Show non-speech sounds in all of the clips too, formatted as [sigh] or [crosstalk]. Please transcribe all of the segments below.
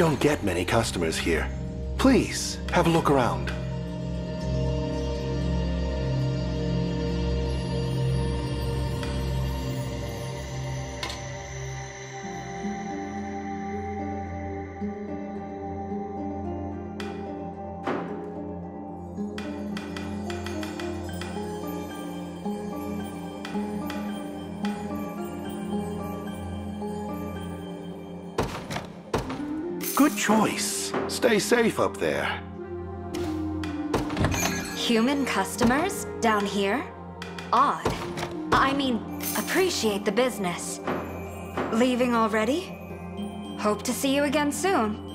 Don't get many customers here. Please, have a look around. Choice. Stay safe up there. Human customers? Down here? Odd. I mean, appreciate the business. Leaving already? Hope to see you again soon.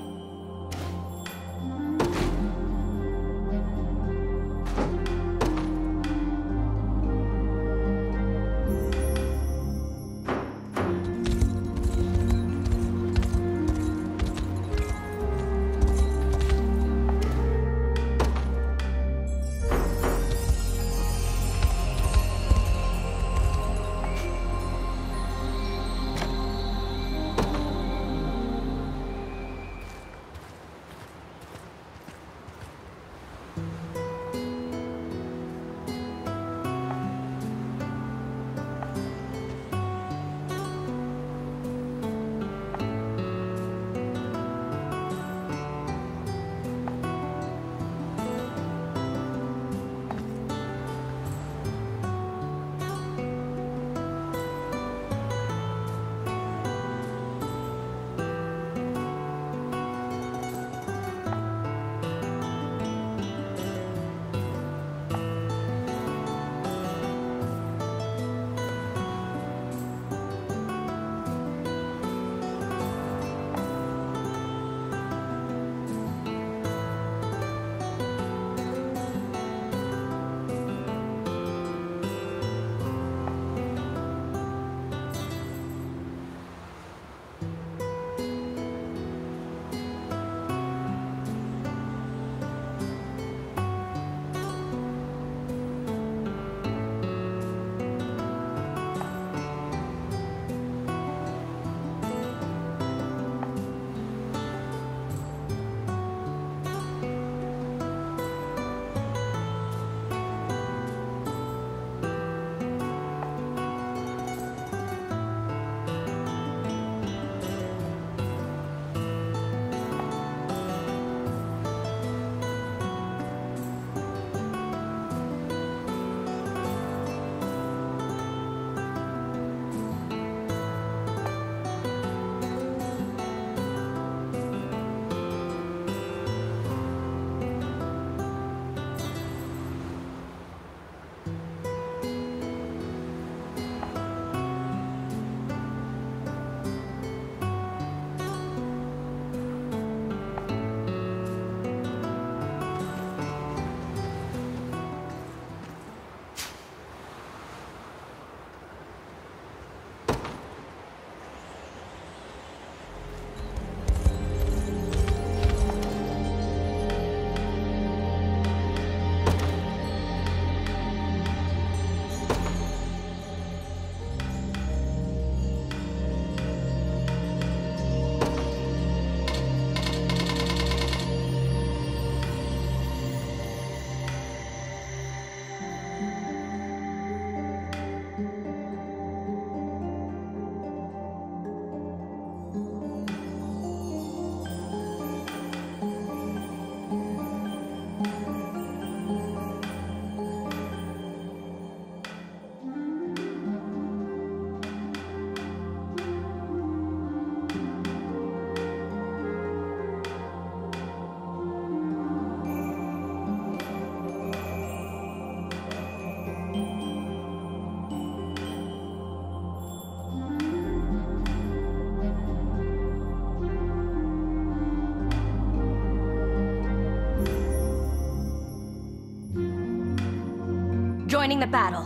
Joining the battle.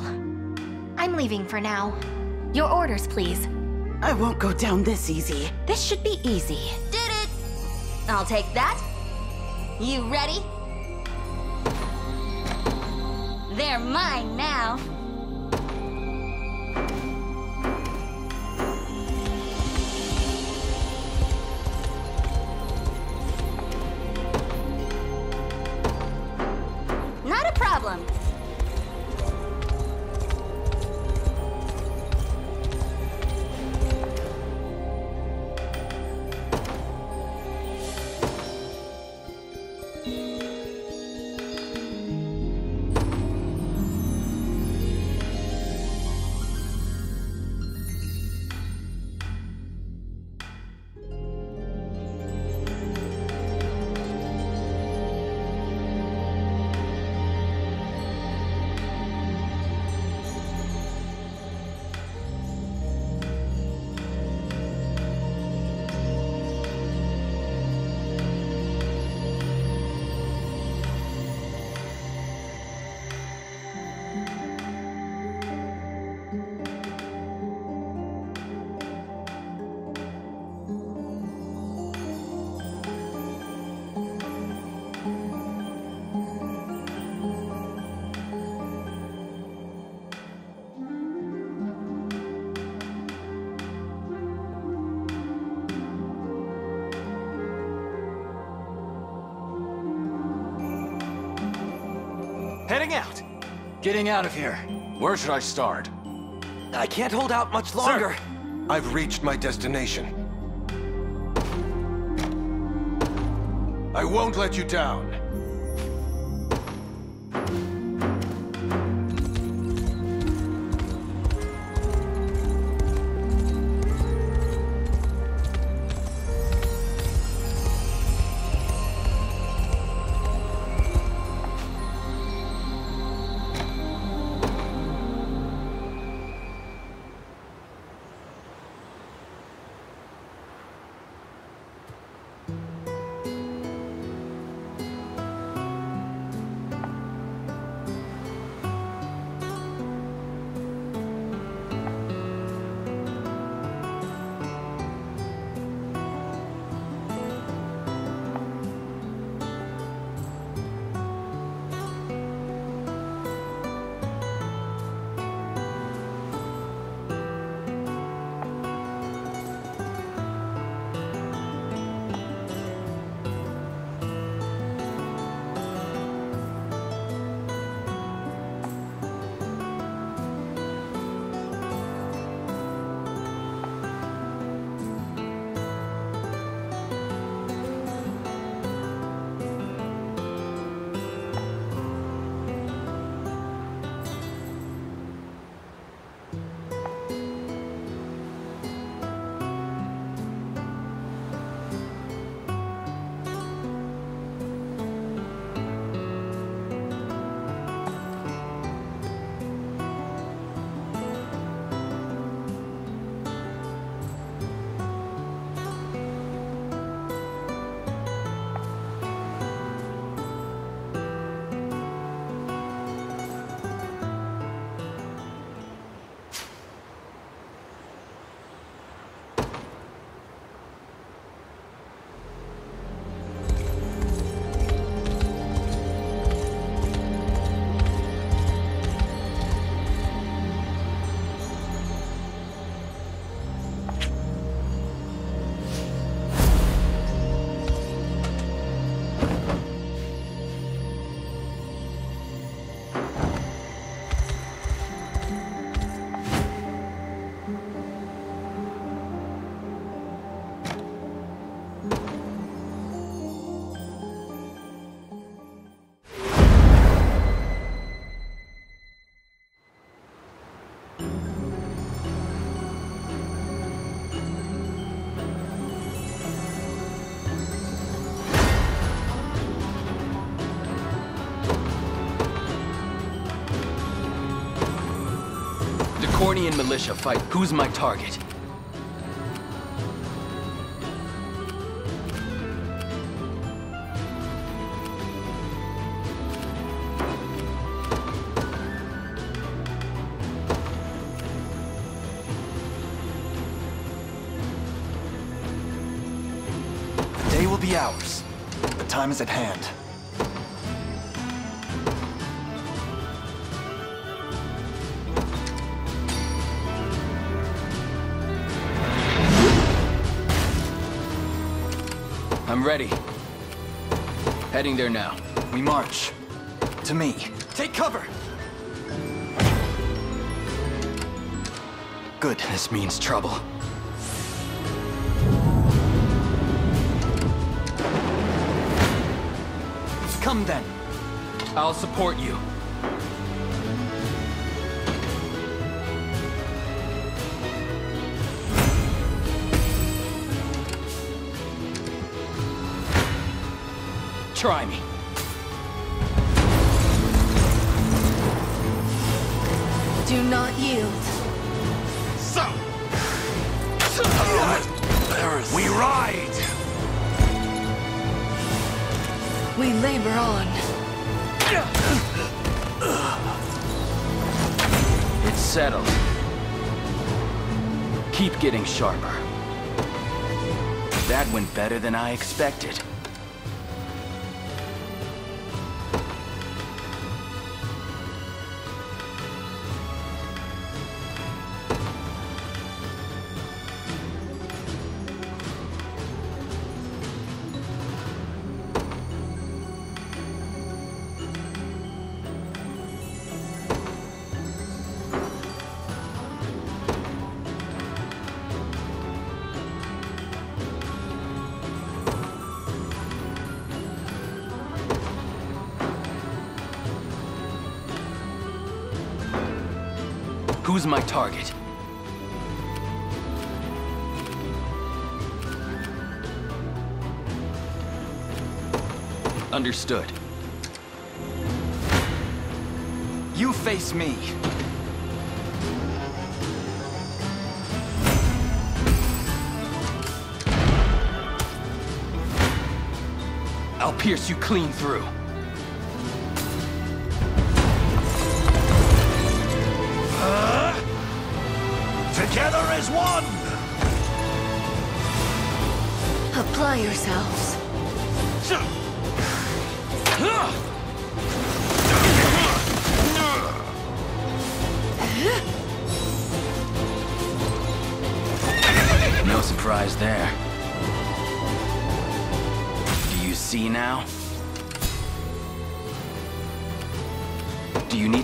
I'm leaving for now. Your orders, please. I won't go down this easy. This should be easy. Did it! I'll take that. You ready? They're mine now. Getting out of here. Where should I start? I can't hold out much longer. Sir. I've reached my destination. I won't let you down. Cornian militia fight. Who's my target? The day will be ours. The time is at hand. Heading there now. We march. To me. Take cover! Good. This means trouble. Come then. I'll support you. Try me. Do not yield. So! We ride! We labor on. It's settled. Keep getting sharper. That went better than I expected. My target? Understood. You face me. I'll pierce you clean through.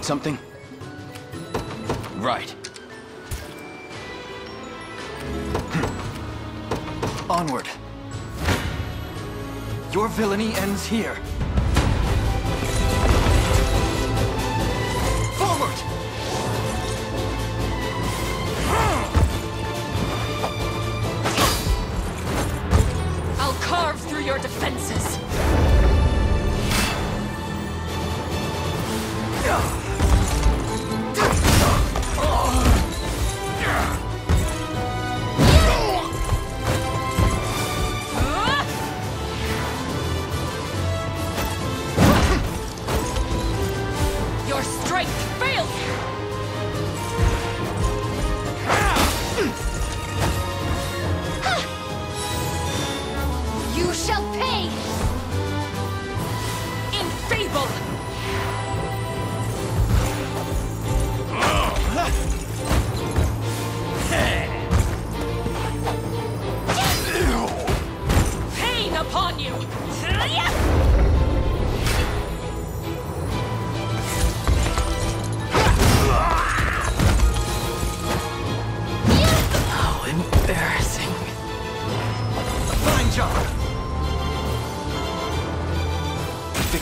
Something? Right. Onward. Your villainy ends here.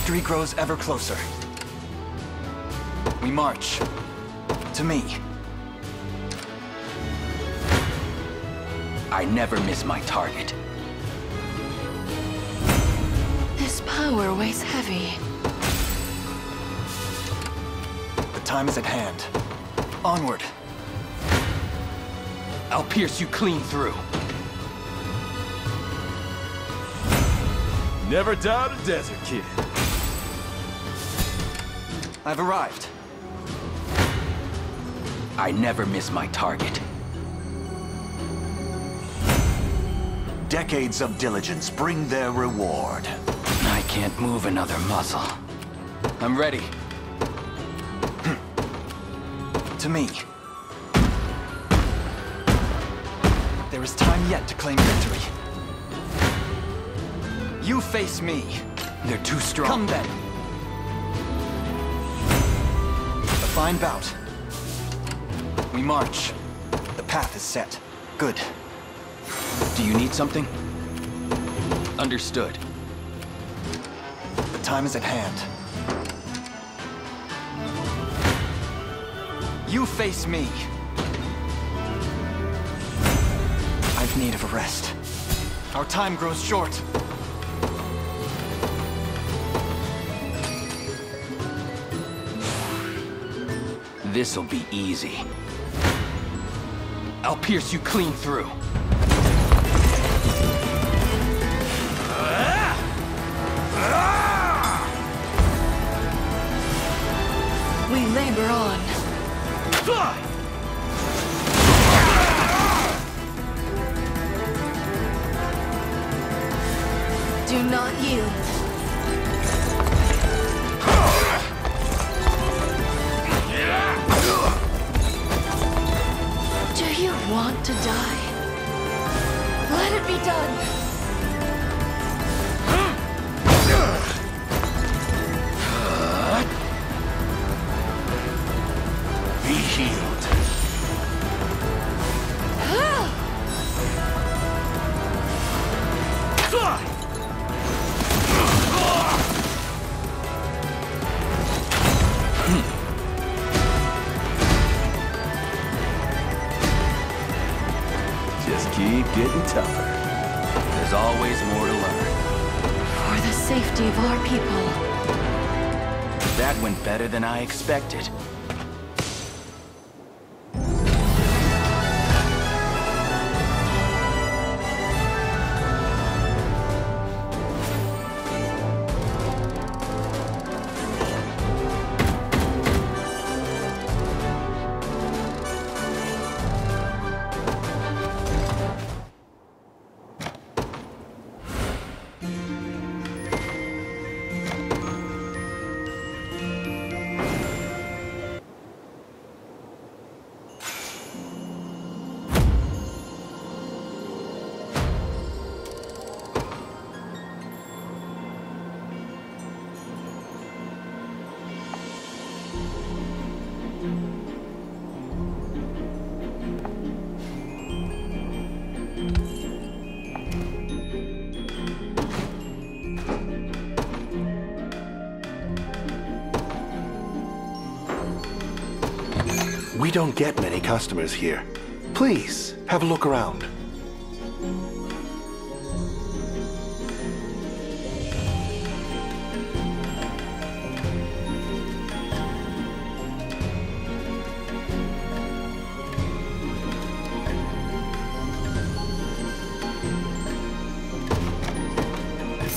Victory grows ever closer. We march. To me. I never miss my target. This power weighs heavy. The time is at hand. Onward. I'll pierce you clean through. Never doubt a desert kid. I've arrived. I never miss my target. Decades of diligence bring their reward. I can't move another muscle. I'm ready. [clears throat] To me. There is time yet to claim victory. You face me. They're too strong. Come then. Fine bout. We march. The path is set. Good. Do you need something? Understood. The time is at hand. You face me. I've need of a rest. Our time grows short. This'll be easy. I'll pierce you clean through. Expected. Get many customers here. Please, have a look around.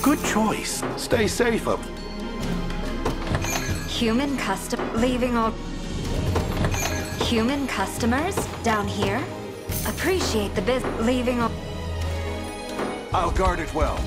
Good choice. Stay safe up. Human custom leaving all human customers down here. Appreciate the biz leaving I'll guard it well.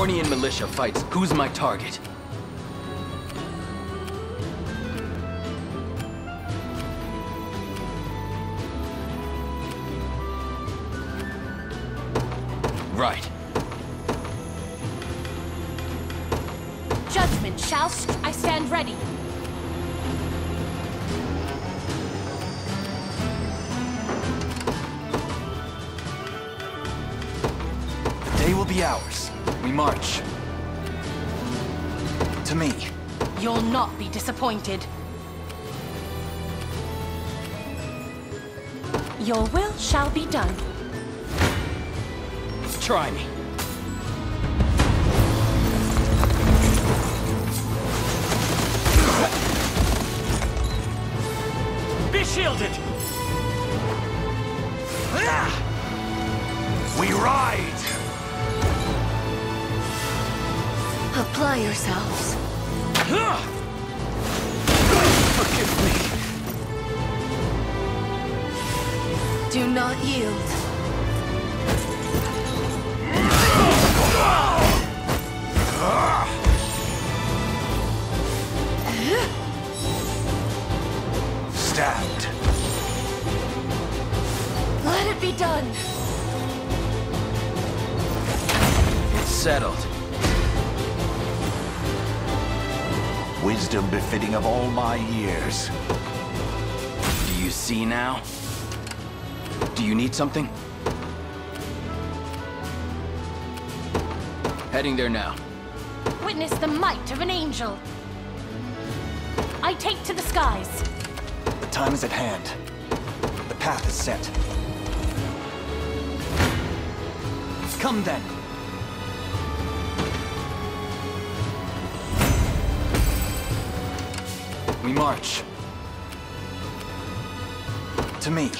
The Cornian militia fights. Who's my target? Your will shall be done. Try me. See now? Do you need something? Heading there now. Witness the might of an angel. I take to the skies. The time is at hand. The path is set. Come then. We march. To me.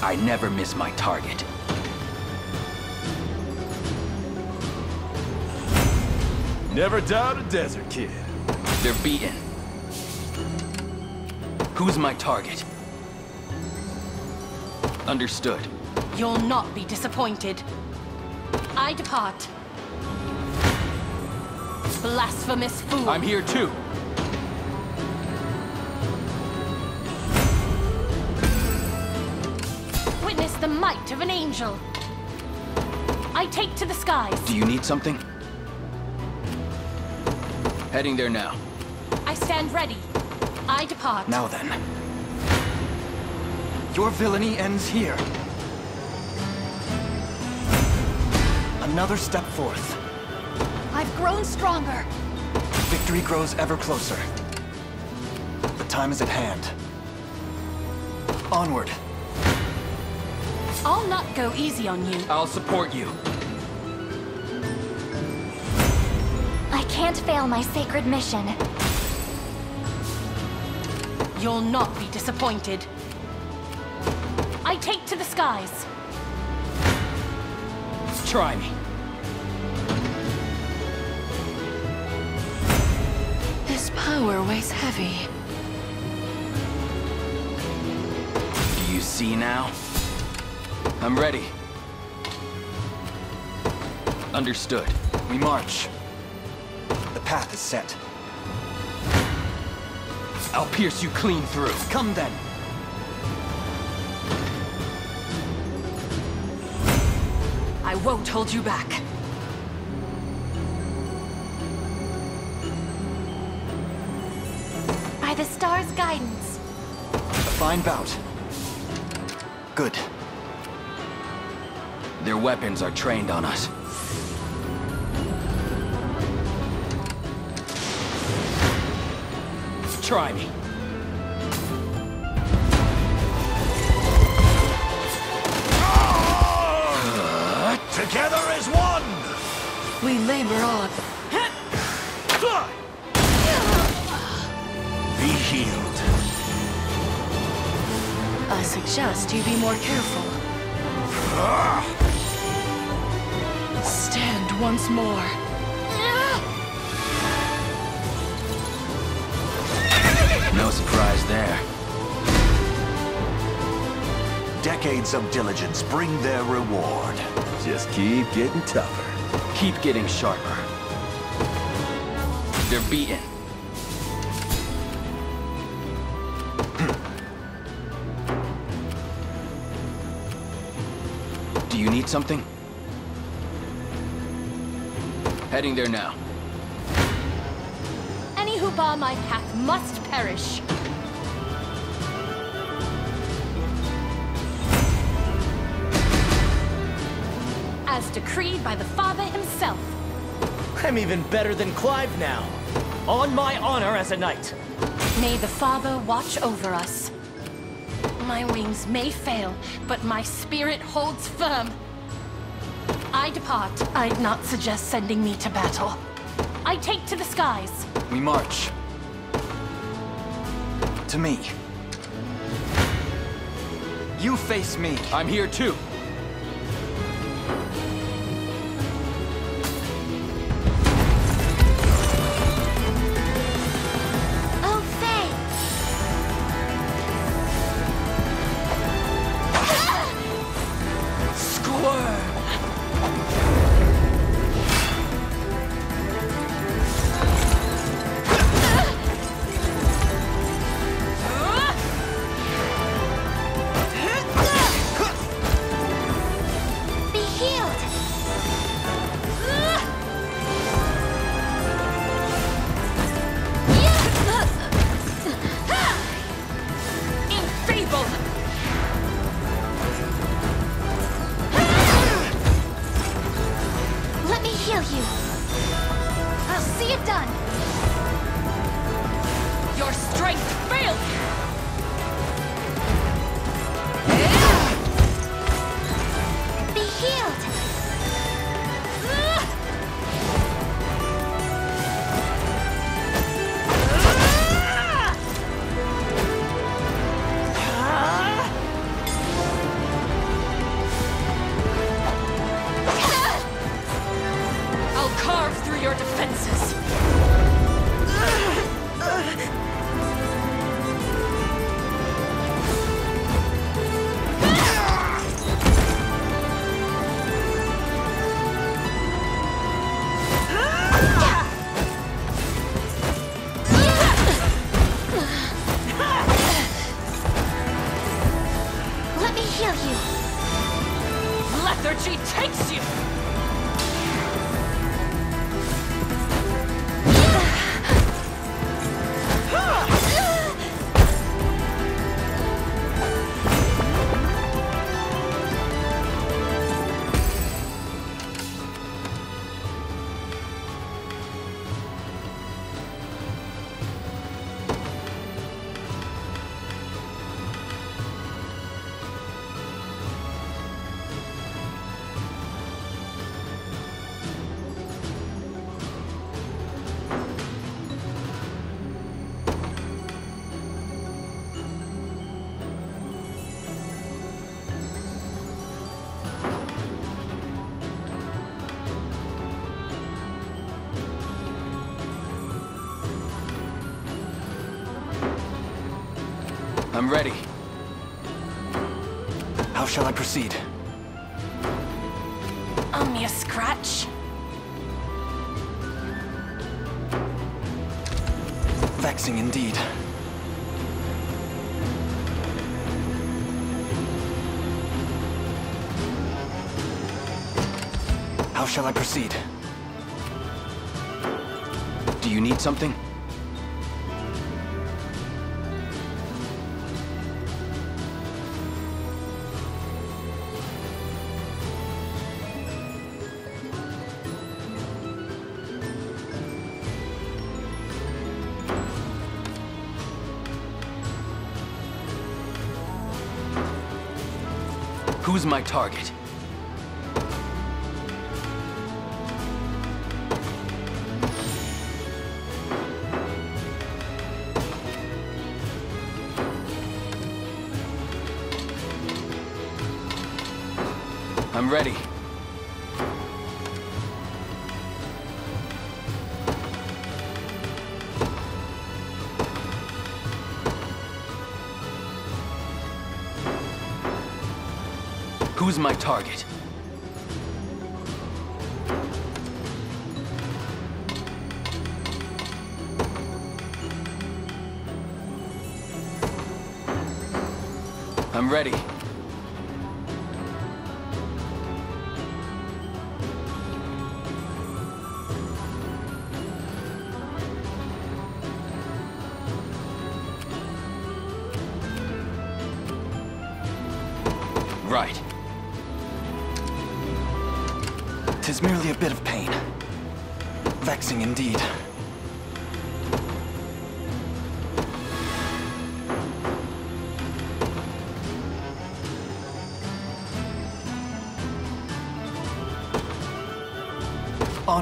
I never miss my target. Never doubt a desert kid. They're beaten. Who's my target? Understood. You'll not be disappointed. I depart. Blasphemous fool. I'm here too. Of an angel. I take to the skies. Do you need something? Heading there now. I stand ready. I depart. Now then. Your villainy ends here. Another step forth. I've grown stronger. Victory grows ever closer. The time is at hand. Onward. I'll not go easy on you. I'll support you. I can't fail my sacred mission. You'll not be disappointed. I take to the skies. Try me. This power weighs heavy. Do you see now? I'm ready. Understood. We march. The path is set. I'll pierce you clean through. Come then. I won't hold you back. By the star's guidance. A fine bout. Good. Their weapons are trained on us. Try me. Together as one! We labor on. Be healed. I suggest you be more careful. Ah! Stand once more. No surprise there. Decades of diligence bring their reward. Just keep getting tougher. Keep getting sharper. They're beaten. Do you need something? Heading there now. Any who bar my path must perish. As decreed by the Father himself. I'm even better than Clive now. On my honor as a knight. May the Father watch over us. My wings may fail, but my spirit holds firm. I depart. I'd not suggest sending me to battle. I take to the skies. We march. To me. You face me. I'm here too. Ready. How shall I proceed? A mere scratch. Vexing indeed. How shall I proceed? Do you need something? My target? Who's my target? I'm ready.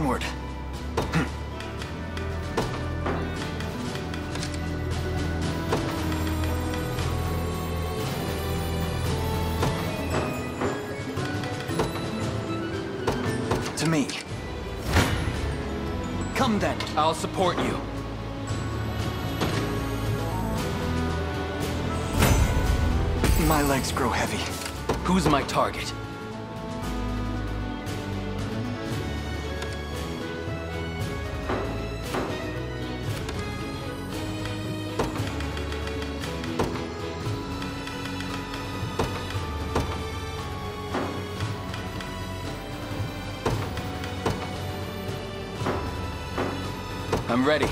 Onward. [clears throat] to me. Come then. I'll support you. My legs grow heavy. Who's my target? I'm ready.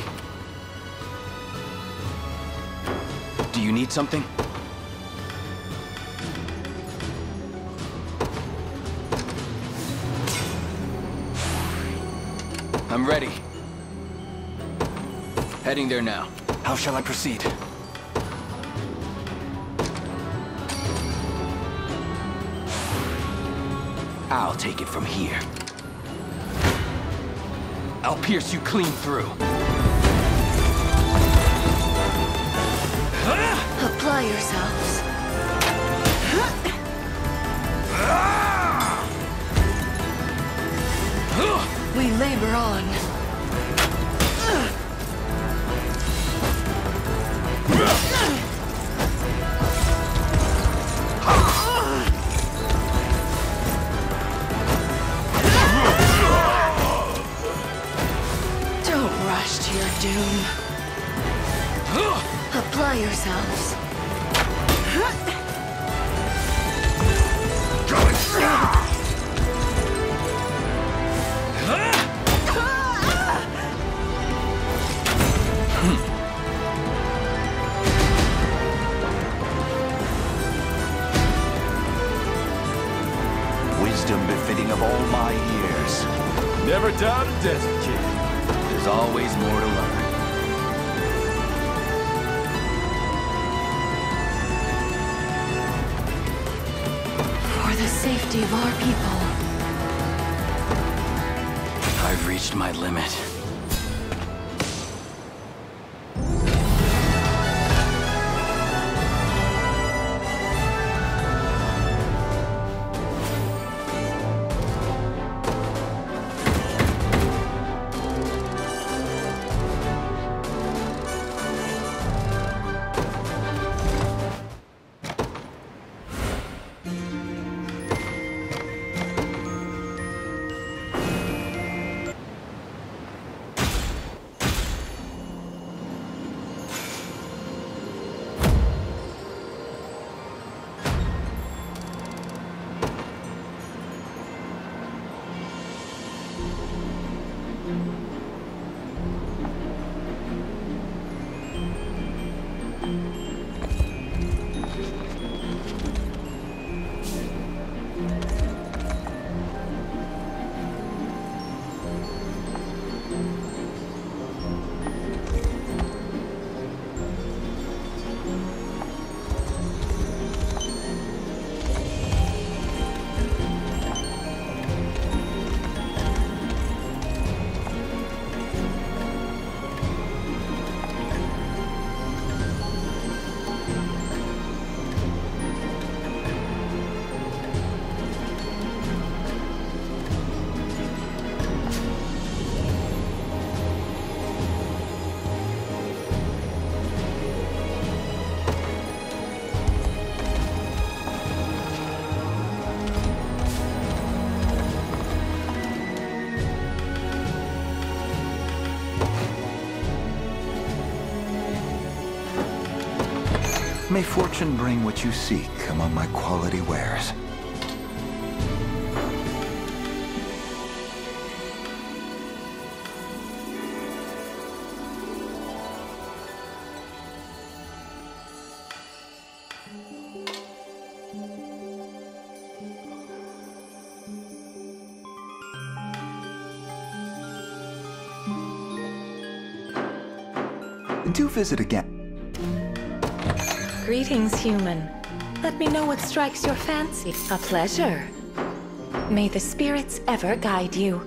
Do you need something? I'm ready. Heading there now. How shall I proceed? I'll take it from here. I'll pierce you clean through. Yourselves. We labor on. Don't rush to your doom. Apply yourselves. Wisdom befitting of all my years. Never doubt a desert kid. There's always more to learn. Safety of our people. I've reached my limit. Fortune bring what you seek among my quality wares. Do visit again. Greetings, human. Let me know what strikes your fancy. A pleasure. May the spirits ever guide you.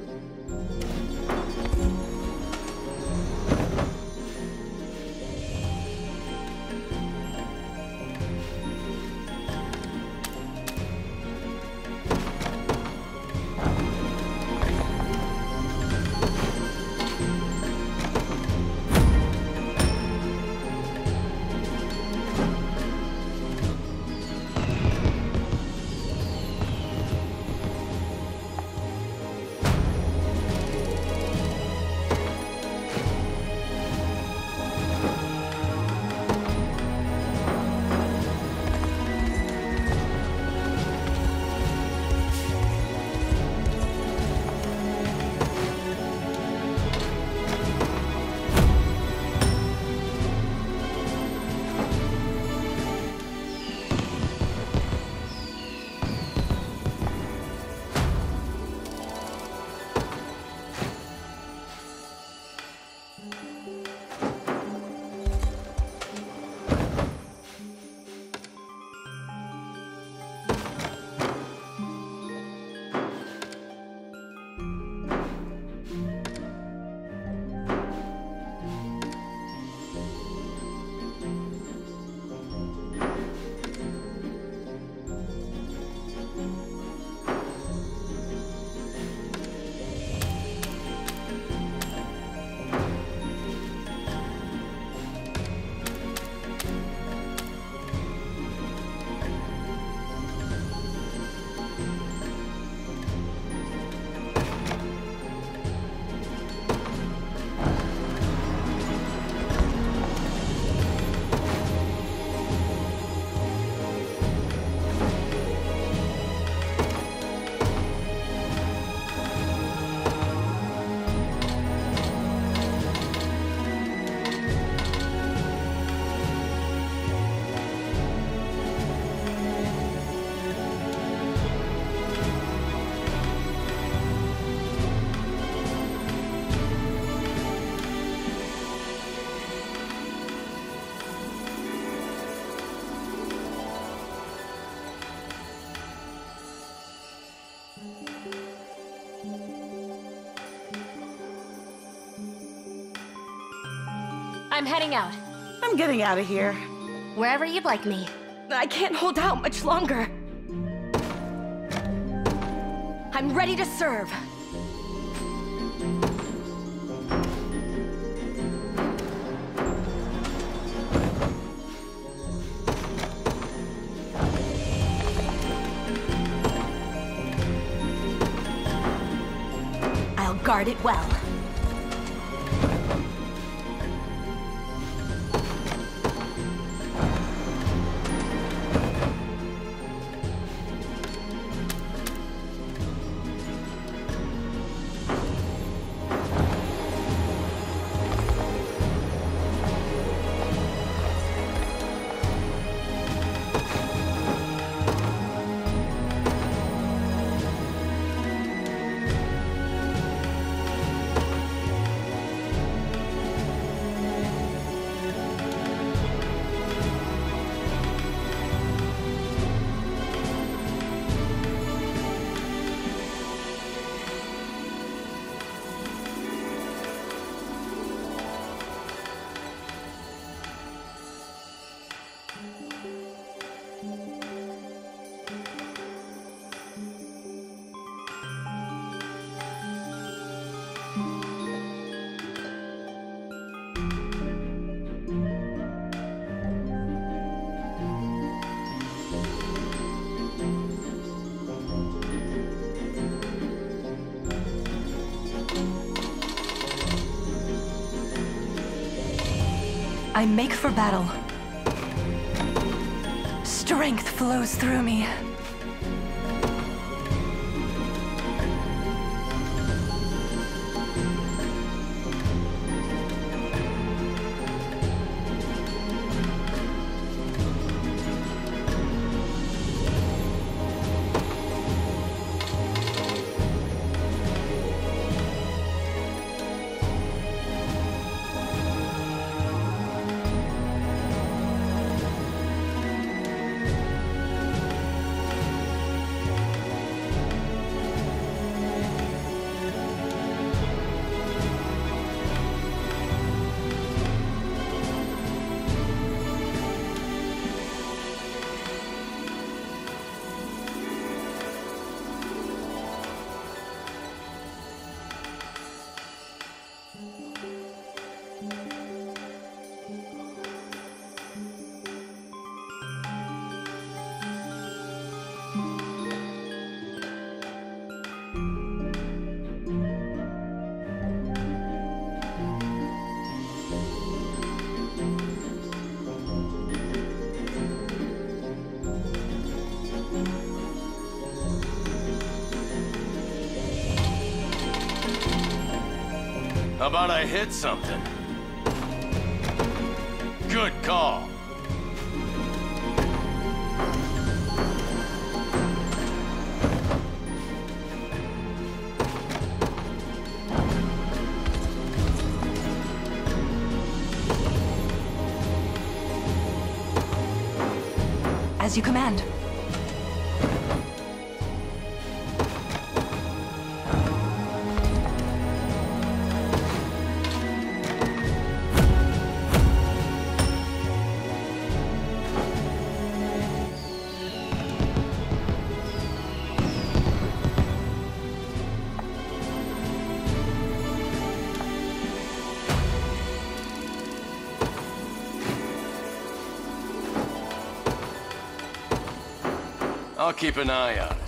I'm heading out. I'm getting out of here. Wherever you'd like me. I can't hold out much longer. I'm ready to serve. I'll guard it well. I make for battle. Strength flows through me. About I hit something? Good call. As you command. I'll keep an eye on it.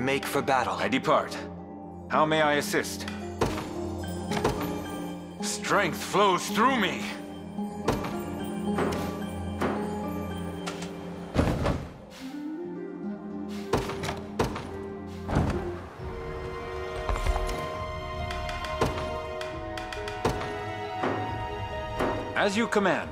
Make for battle. I depart. How may I assist? Strength flows through me. As you command.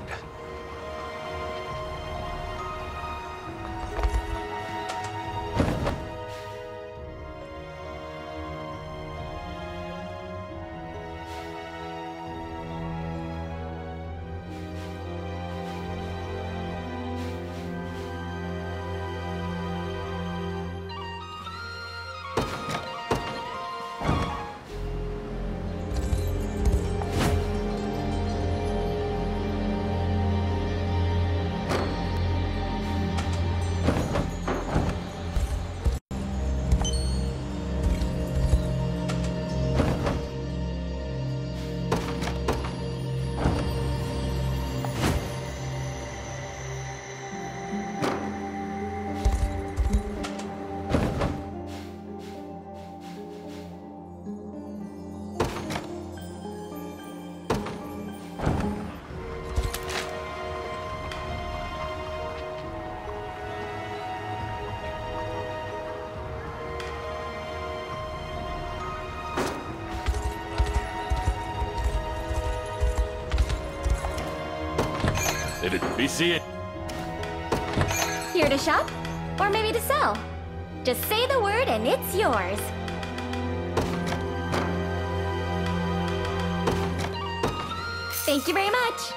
It be? Here to shop? Or maybe to sell? Just say the word and it's yours. Thank you very much.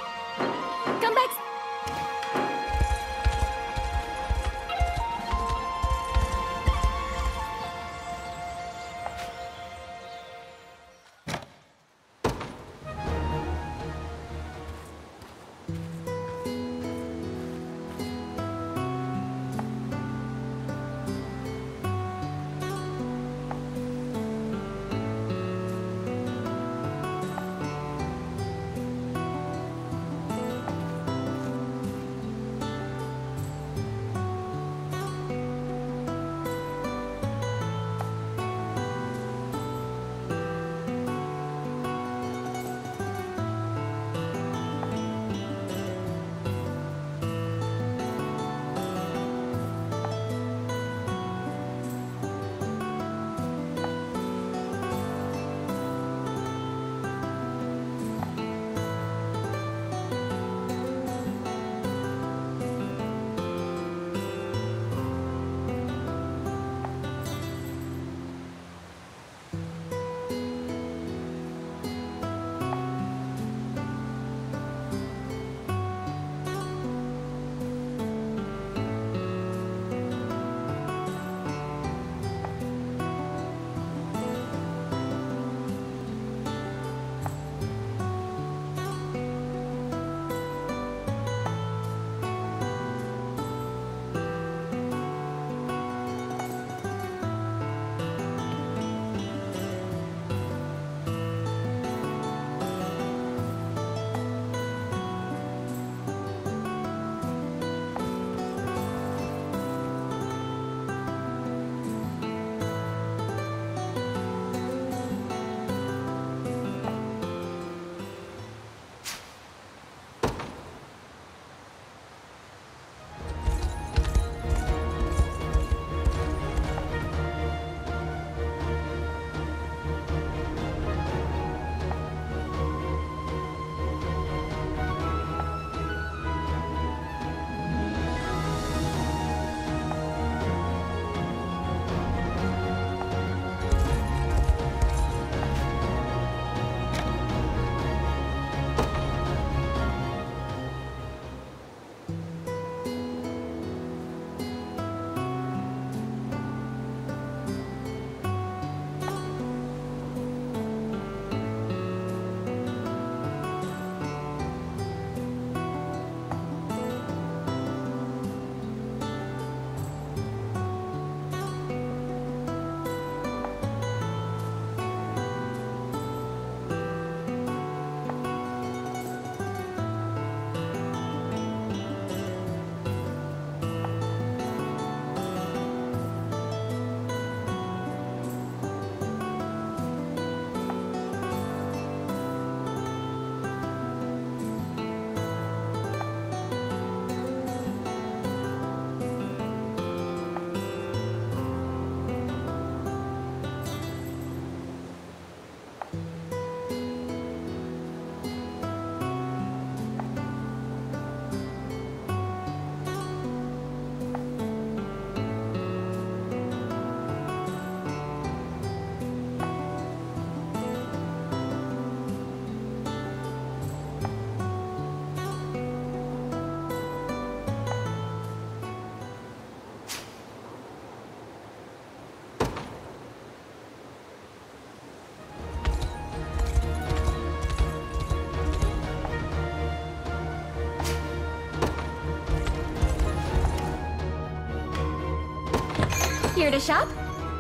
To shop?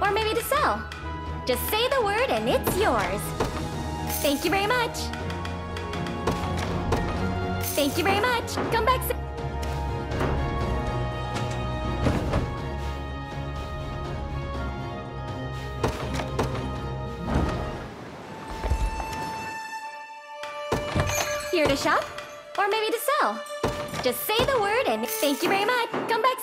Or maybe to sell? Just say the word and it's yours. Thank you very much. Thank you very much. Come back soon. Here to shop? Or maybe to sell? Just say the word and thank you very much. Come back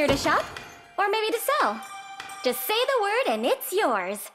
Here to shop? Or maybe to sell? Just say the word and it's yours.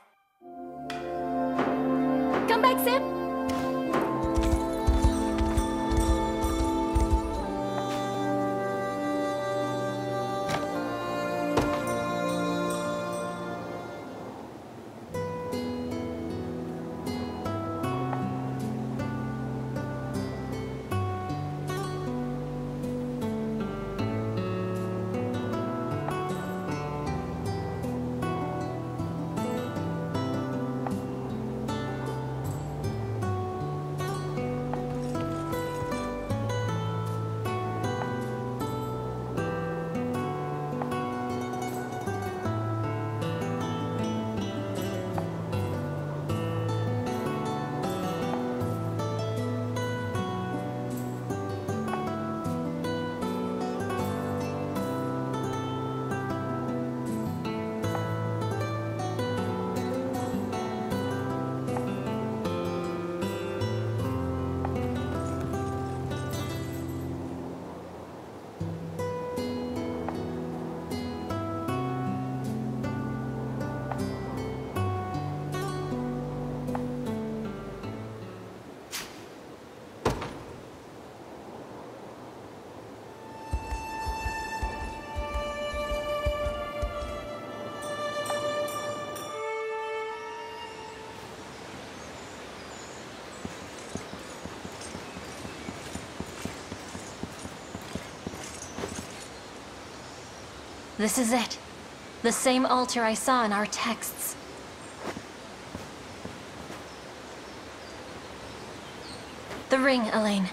This is it. The same altar I saw in our texts. The ring, Alain.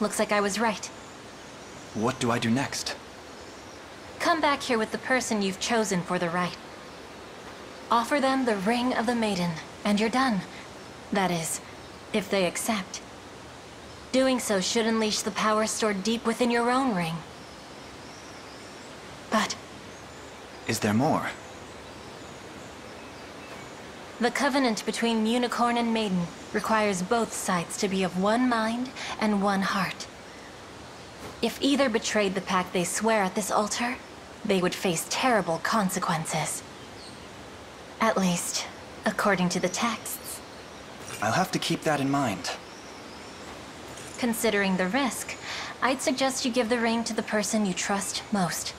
Looks like I was right. What do I do next? Come back here with the person you've chosen for the rite. Offer them the Ring of the Maiden, and you're done. That is, if they accept. Doing so should unleash the power stored deep within your own ring. But Is there more? the covenant between Unicorn and Maiden requires both sides to be of one mind and one heart. If either betrayed the pact they swear at this altar, they would face terrible consequences. At least, according to the texts. I'll have to keep that in mind. Considering the risk, I'd suggest you give the ring to the person you trust most.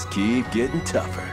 Just keep getting tougher.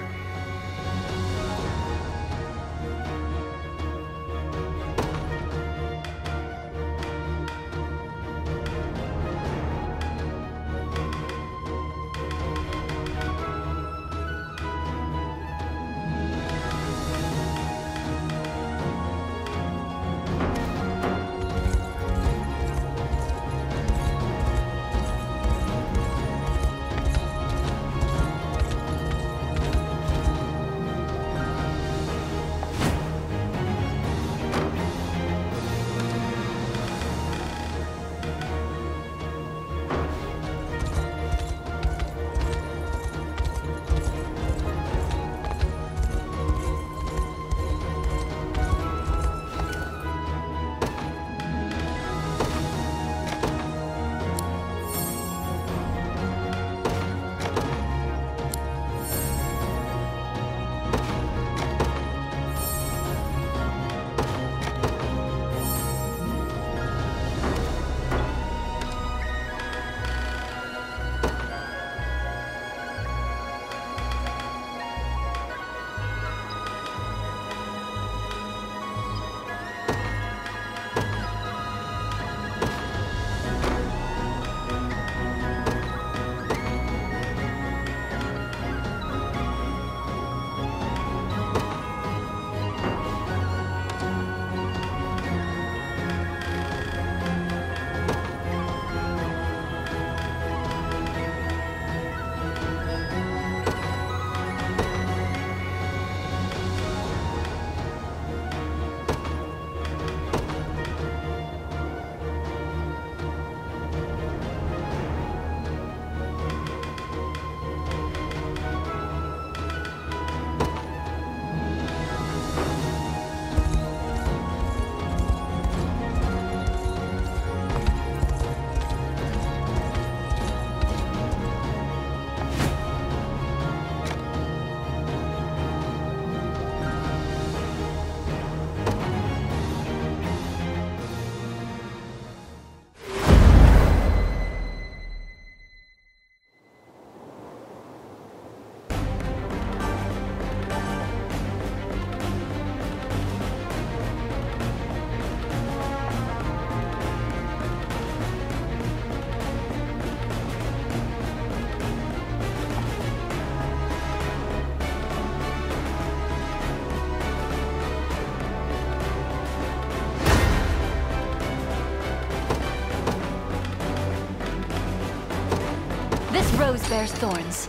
Bears thorns.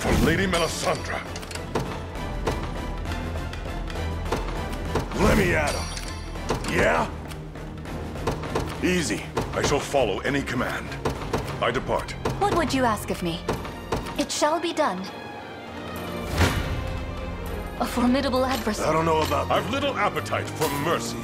For Lady Melisandre. Let me at him. Yeah? Easy. I shall follow any command. I depart. What would you ask of me? It shall be done. A formidable adversary. I don't know about... I've little appetite for mercy.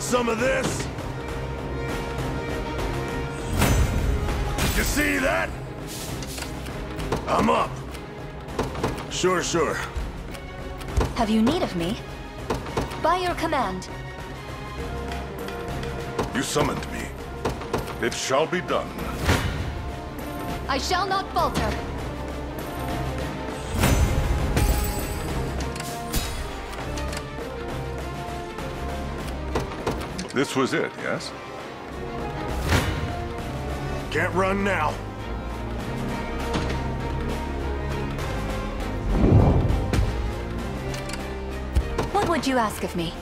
Want some of this? You see that? I'm up. Sure, sure. Have you need of me? By your command. You summoned me. It shall be done. I shall not falter. This was it, yes? Can't run now. What would you ask of me?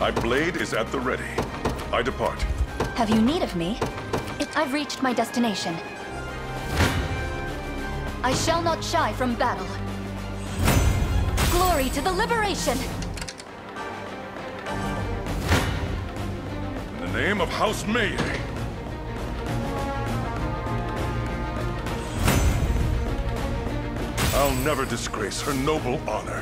My blade is at the ready. I depart. Have you need of me? It, I've reached my destination. I shall not shy from battle. Glory to the liberation! House. I'll never disgrace her noble honor.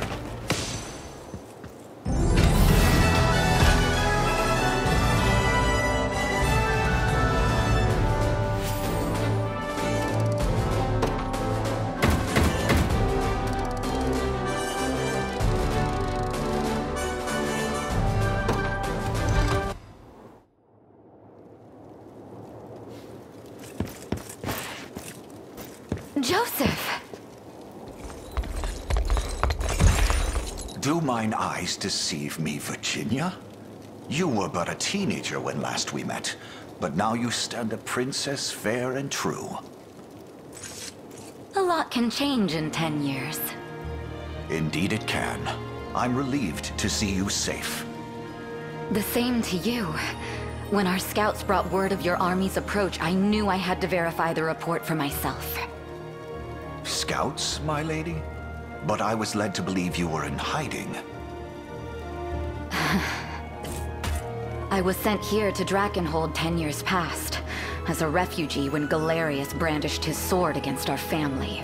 Deceive me, Virginia? You were but a teenager when last we met, but now you stand a princess fair and true. A lot can change in ten years. Indeed it can. I'm relieved to see you safe. The same to you. When our scouts brought word of your army's approach, I knew I had to verify the report for myself. Scouts, my lady? But I was led to believe you were in hiding. [sighs] I was sent here to Drakenhold ten years past, as a refugee when Galerius brandished his sword against our family.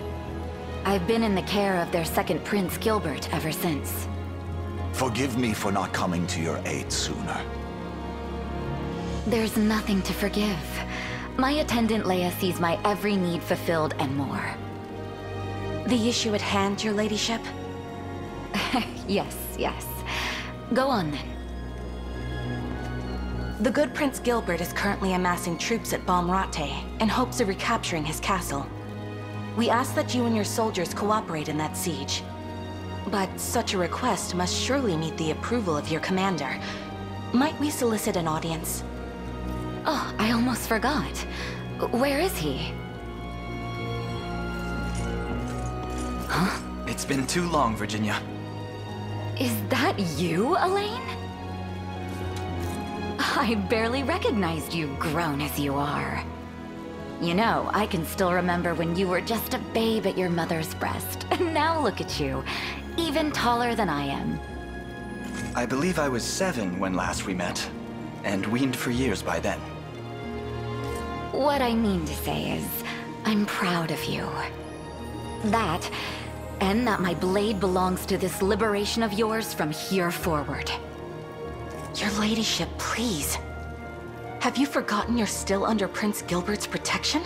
I've been in the care of their second prince, Gilbert, ever since. Forgive me for not coming to your aid sooner. There's nothing to forgive. My attendant Leah sees my every need fulfilled and more. The issue at hand, your ladyship? [laughs] yes, yes. Go on then. The good Prince Gilbert is currently amassing troops at Balmrate in hopes of recapturing his castle. We ask that you and your soldiers cooperate in that siege. But such a request must surely meet the approval of your commander. Might we solicit an audience? Oh, I almost forgot. Where is he? Huh? It's been too long, Virginia. Is that you, Alain? I barely recognized you, grown as you are. You know, I can still remember when you were just a babe at your mother's breast. And [laughs] now look at you, even taller than I am. I believe I was seven when last we met, and weaned for years by then. What I mean to say is, I'm proud of you. That, and that my blade belongs to this liberation of yours from here forward. Your ladyship, please. Have you forgotten you're still under Prince Gilbert's protection?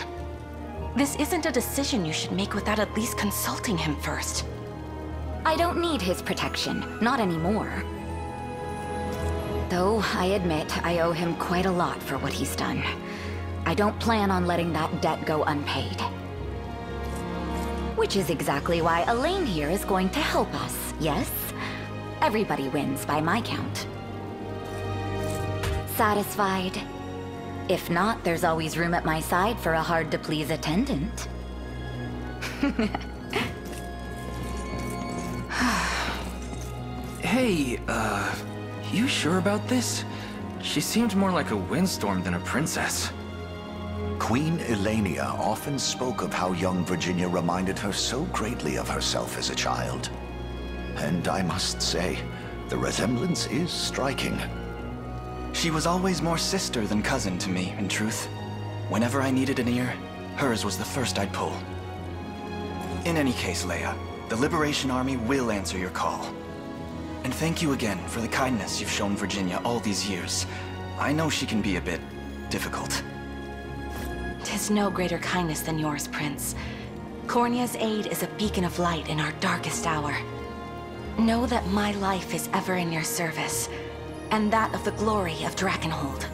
This isn't a decision you should make without at least consulting him first. I don't need his protection, not anymore. Though, I admit, I owe him quite a lot for what he's done. I don't plan on letting that debt go unpaid. Which is exactly why Alain here is going to help us, yes? Everybody wins by my count. Satisfied? If not, there's always room at my side for a hard-to-please attendant. [sighs] hey, uh, you sure about this? She seemed more like a windstorm than a princess. Queen Ilenia often spoke of how young Virginia reminded her so greatly of herself as a child. And I must say, the resemblance is striking. She was always more sister than cousin to me, in truth. Whenever I needed an ear, hers was the first I'd pull. In any case, Leah, the Liberation Army will answer your call. And thank you again for the kindness you've shown Virginia all these years. I know she can be a bit difficult. Tis no greater kindness than yours, Prince. Cornia's aid is a beacon of light in our darkest hour. Know that my life is ever in your service, and that of the glory of Drakenhold.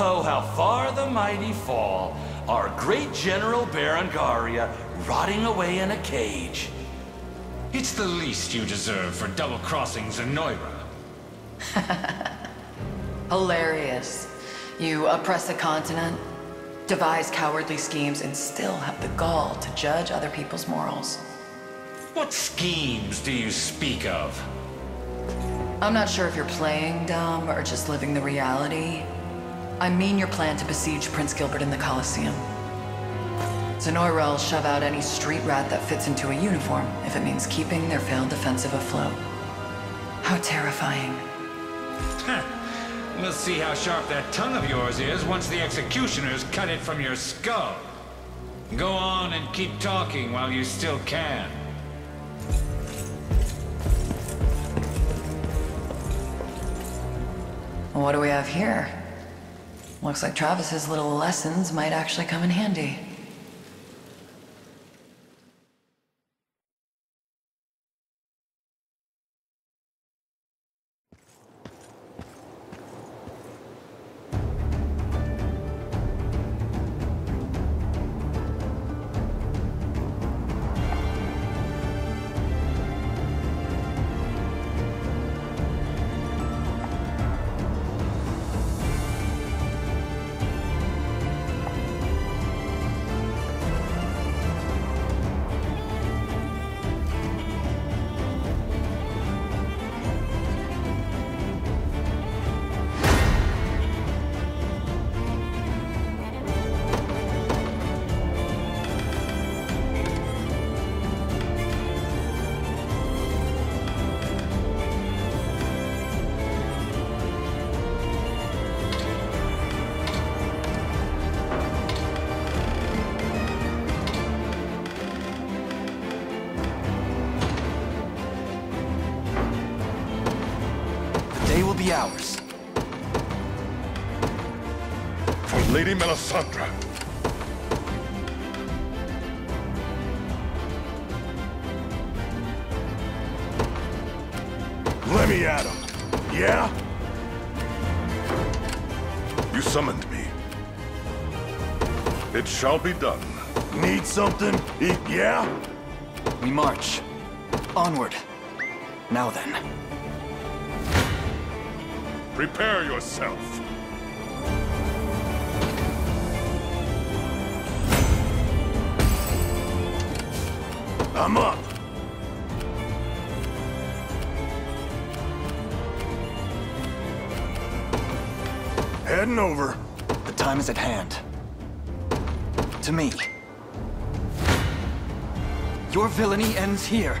Oh, how far the mighty fall. Our great General Berengaria rotting away in a cage. It's the least you deserve for double-crossing Zenoira. [laughs] Hilarious. You oppress a continent, devise cowardly schemes, and still have the gall to judge other people's morals. What schemes do you speak of? I'm not sure if you're playing dumb or just living the reality. I mean your plan to besiege Prince Gilbert in the Colosseum. Zenoira will shove out any street rat that fits into a uniform if it means keeping their failed defensive afloat. How terrifying. We'll see how sharp that tongue of yours is once the executioners cut it from your skull. Go on and keep talking while you still can. What do we have here? Looks like Travis's little lessons might actually come in handy. Shall be done. Need something? Eat, yeah? We march. Onward. Now then. Prepare yourself. I'm up. Heading over. The time is at hand. To me. Your villainy ends here.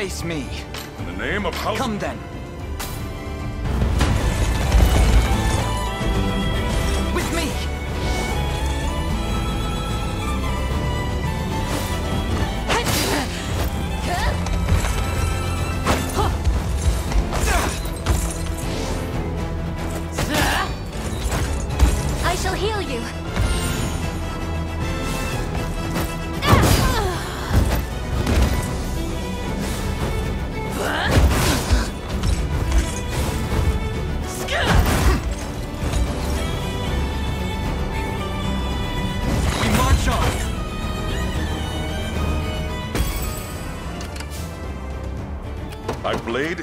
Face me. In the name of House... Come then.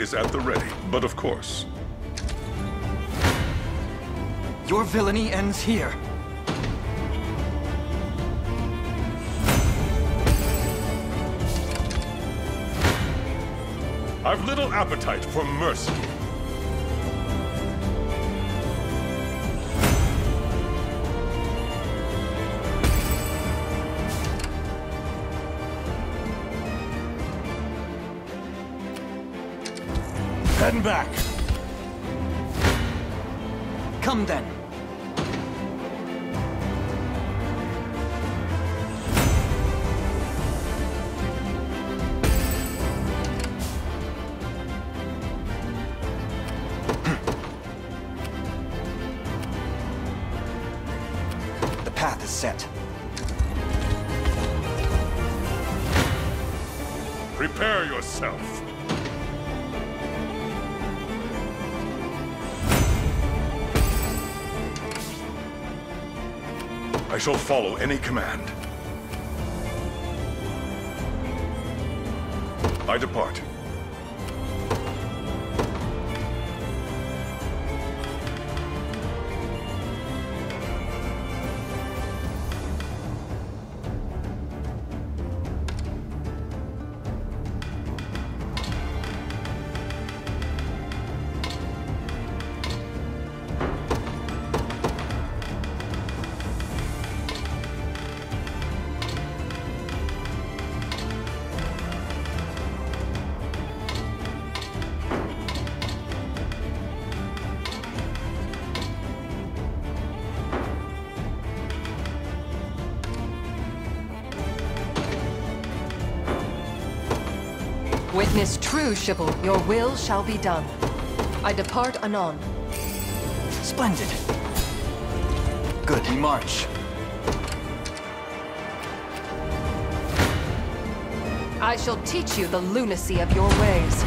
Is at the ready, but of course, Your villainy ends here. I've little appetite for mercy. Shall follow any command. I depart. True chivalry. Your will shall be done. I depart anon. Splendid. Good, we march. I shall teach you the lunacy of your ways.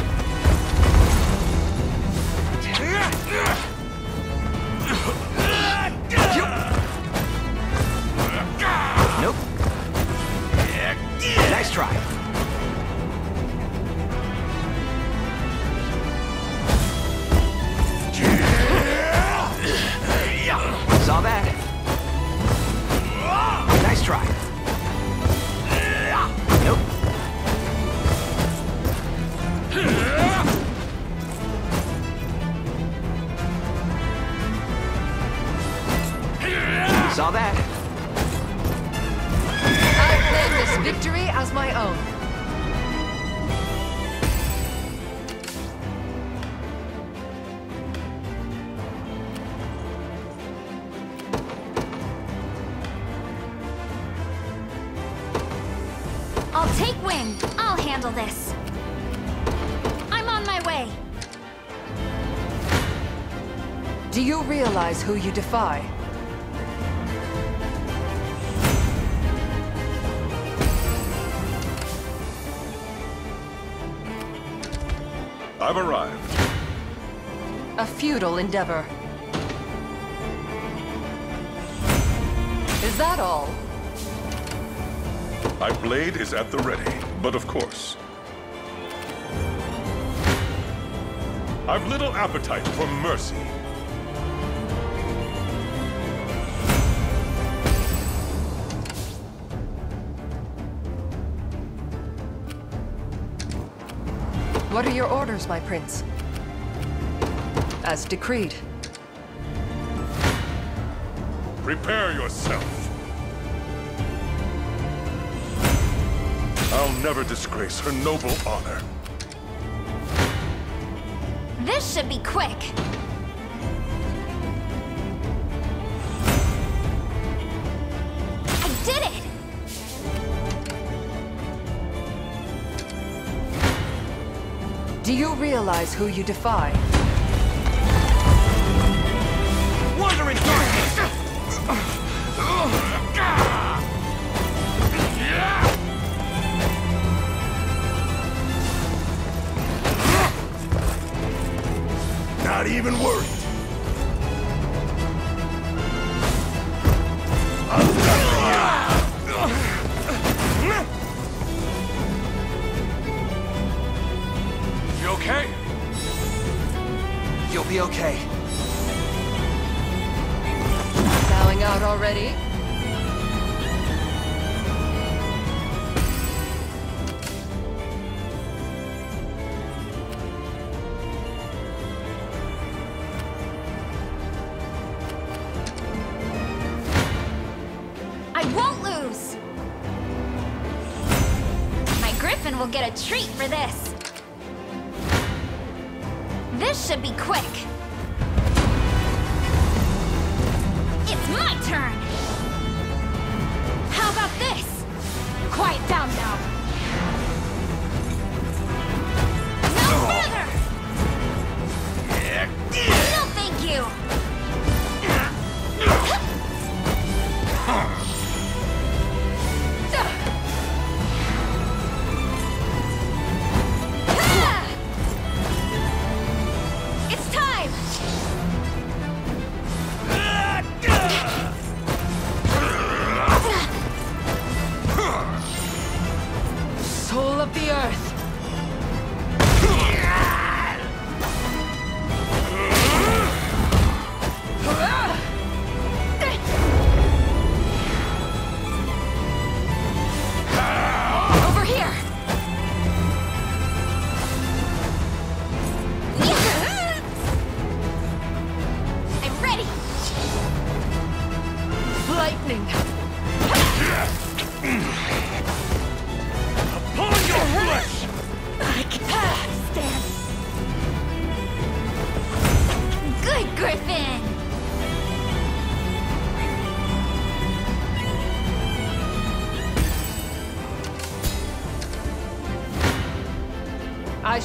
Realize who you defy? I've arrived. A futile endeavor. Is that all? My blade is at the ready, but of course. I've little appetite for mercy. What are your orders, my prince? As decreed. Prepare yourself. I'll never disgrace her noble honor. This should be quick. Do you realize who you defy? Darkness! Not even worried. Be okay. Bowing out already?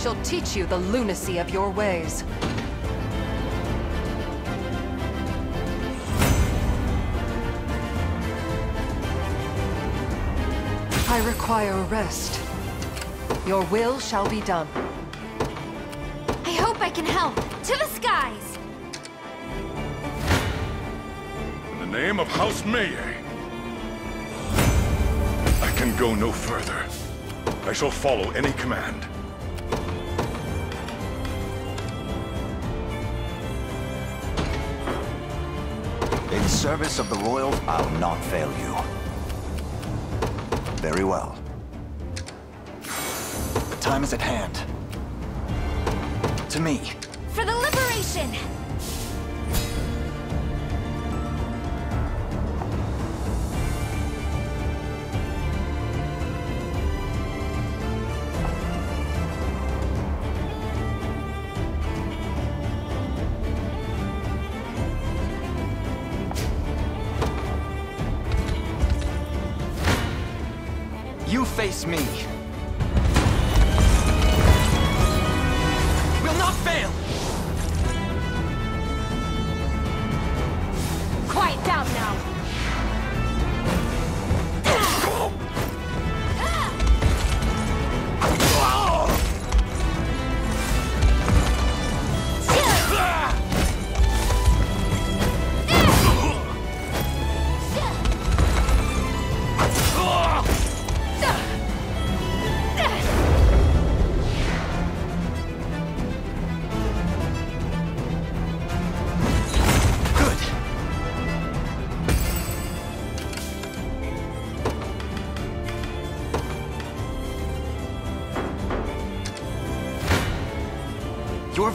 Shall teach you the lunacy of your ways. I require rest. Your will shall be done. I hope I can help. To the skies! In the name of House Meye, I can go no further. I shall follow any command. Service of the royal, I'll not fail you. Very well. The time is at hand. To me. For the liberation! Me.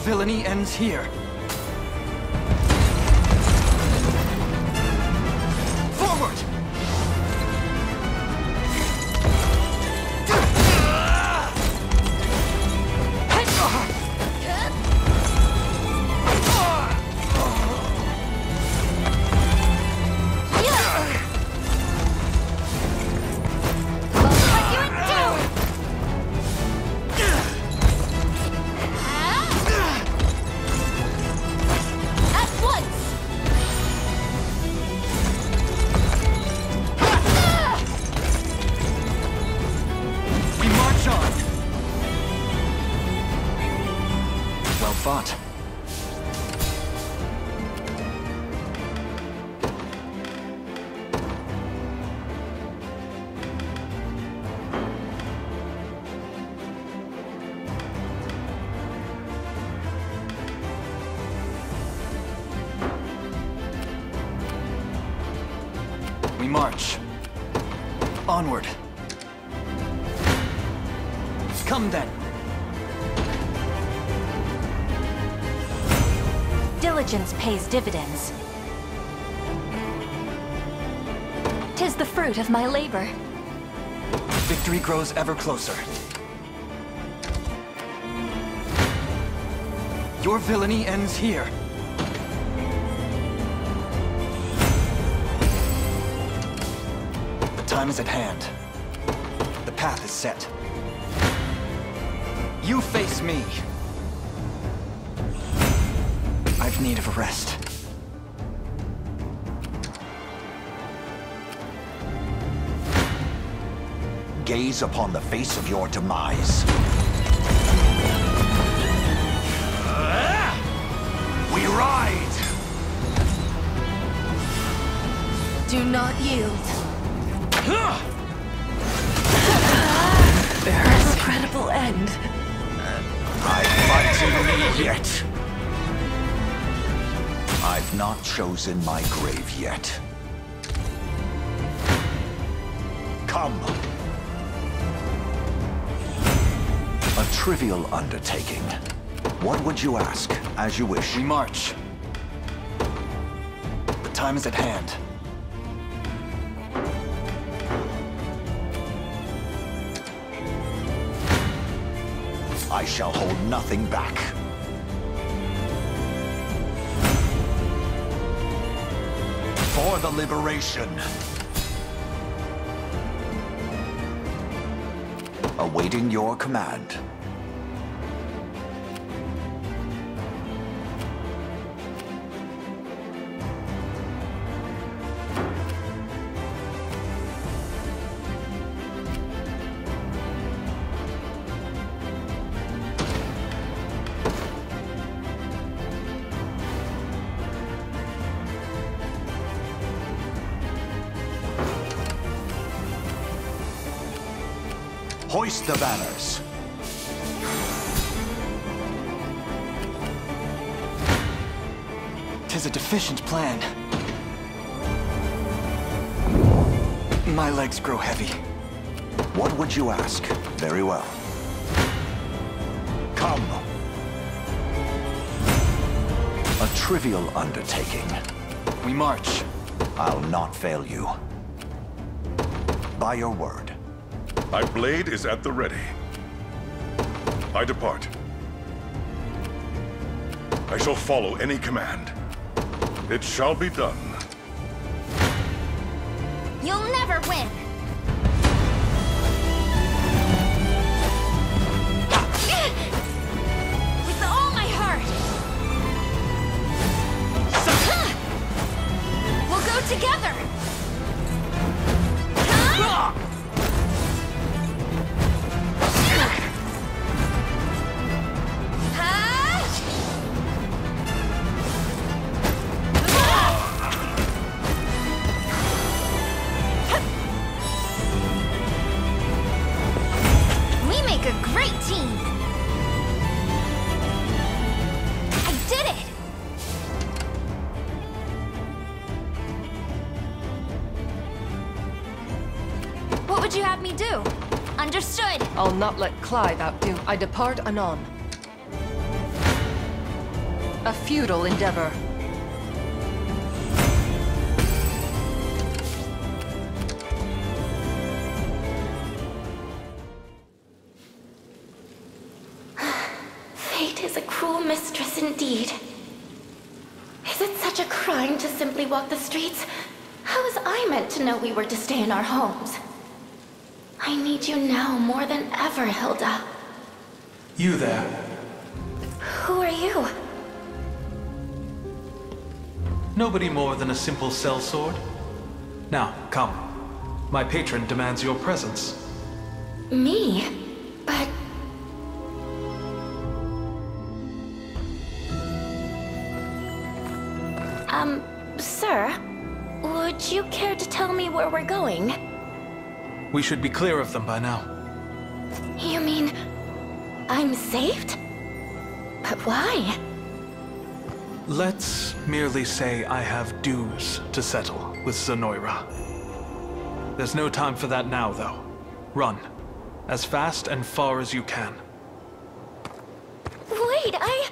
Villainy ends here. Pays dividends. Tis the fruit of my labor. Victory grows ever closer. Your villainy ends here. The time is at hand. The path is set. You face me. Need of a rest. Gaze upon the face of your demise. We ride! Do not yield. An incredible end. I fight in me yet. I've not chosen my grave yet. Come. A trivial undertaking. What would you ask, as you wish? We march. The time is at hand. I shall hold nothing back. Liberation. Awaiting your command. The banners. Tis a deficient plan. My legs grow heavy. What would you ask? Very well. Come. A trivial undertaking. We march. I'll not fail you. By your word. My blade is at the ready. I depart. I shall follow any command. It shall be done. Not let Clive outdo. I depart anon. A futile endeavor. [sighs] Fate is a cruel mistress indeed. Is it such a crime to simply walk the streets? How was I meant to know we were to stay in our homes? Need you now more than ever, Hilda. You there. Who are you? Nobody more than a simple sellsword. Now, come. My patron demands your presence. Me? But... Um, sir? Would you care to tell me where we're going? We should be clear of them by now. You mean... I'm saved? But why? Let's merely say I have dues to settle with Zenoira. There's no time for that now, though. Run. As fast and far as you can. Wait, I...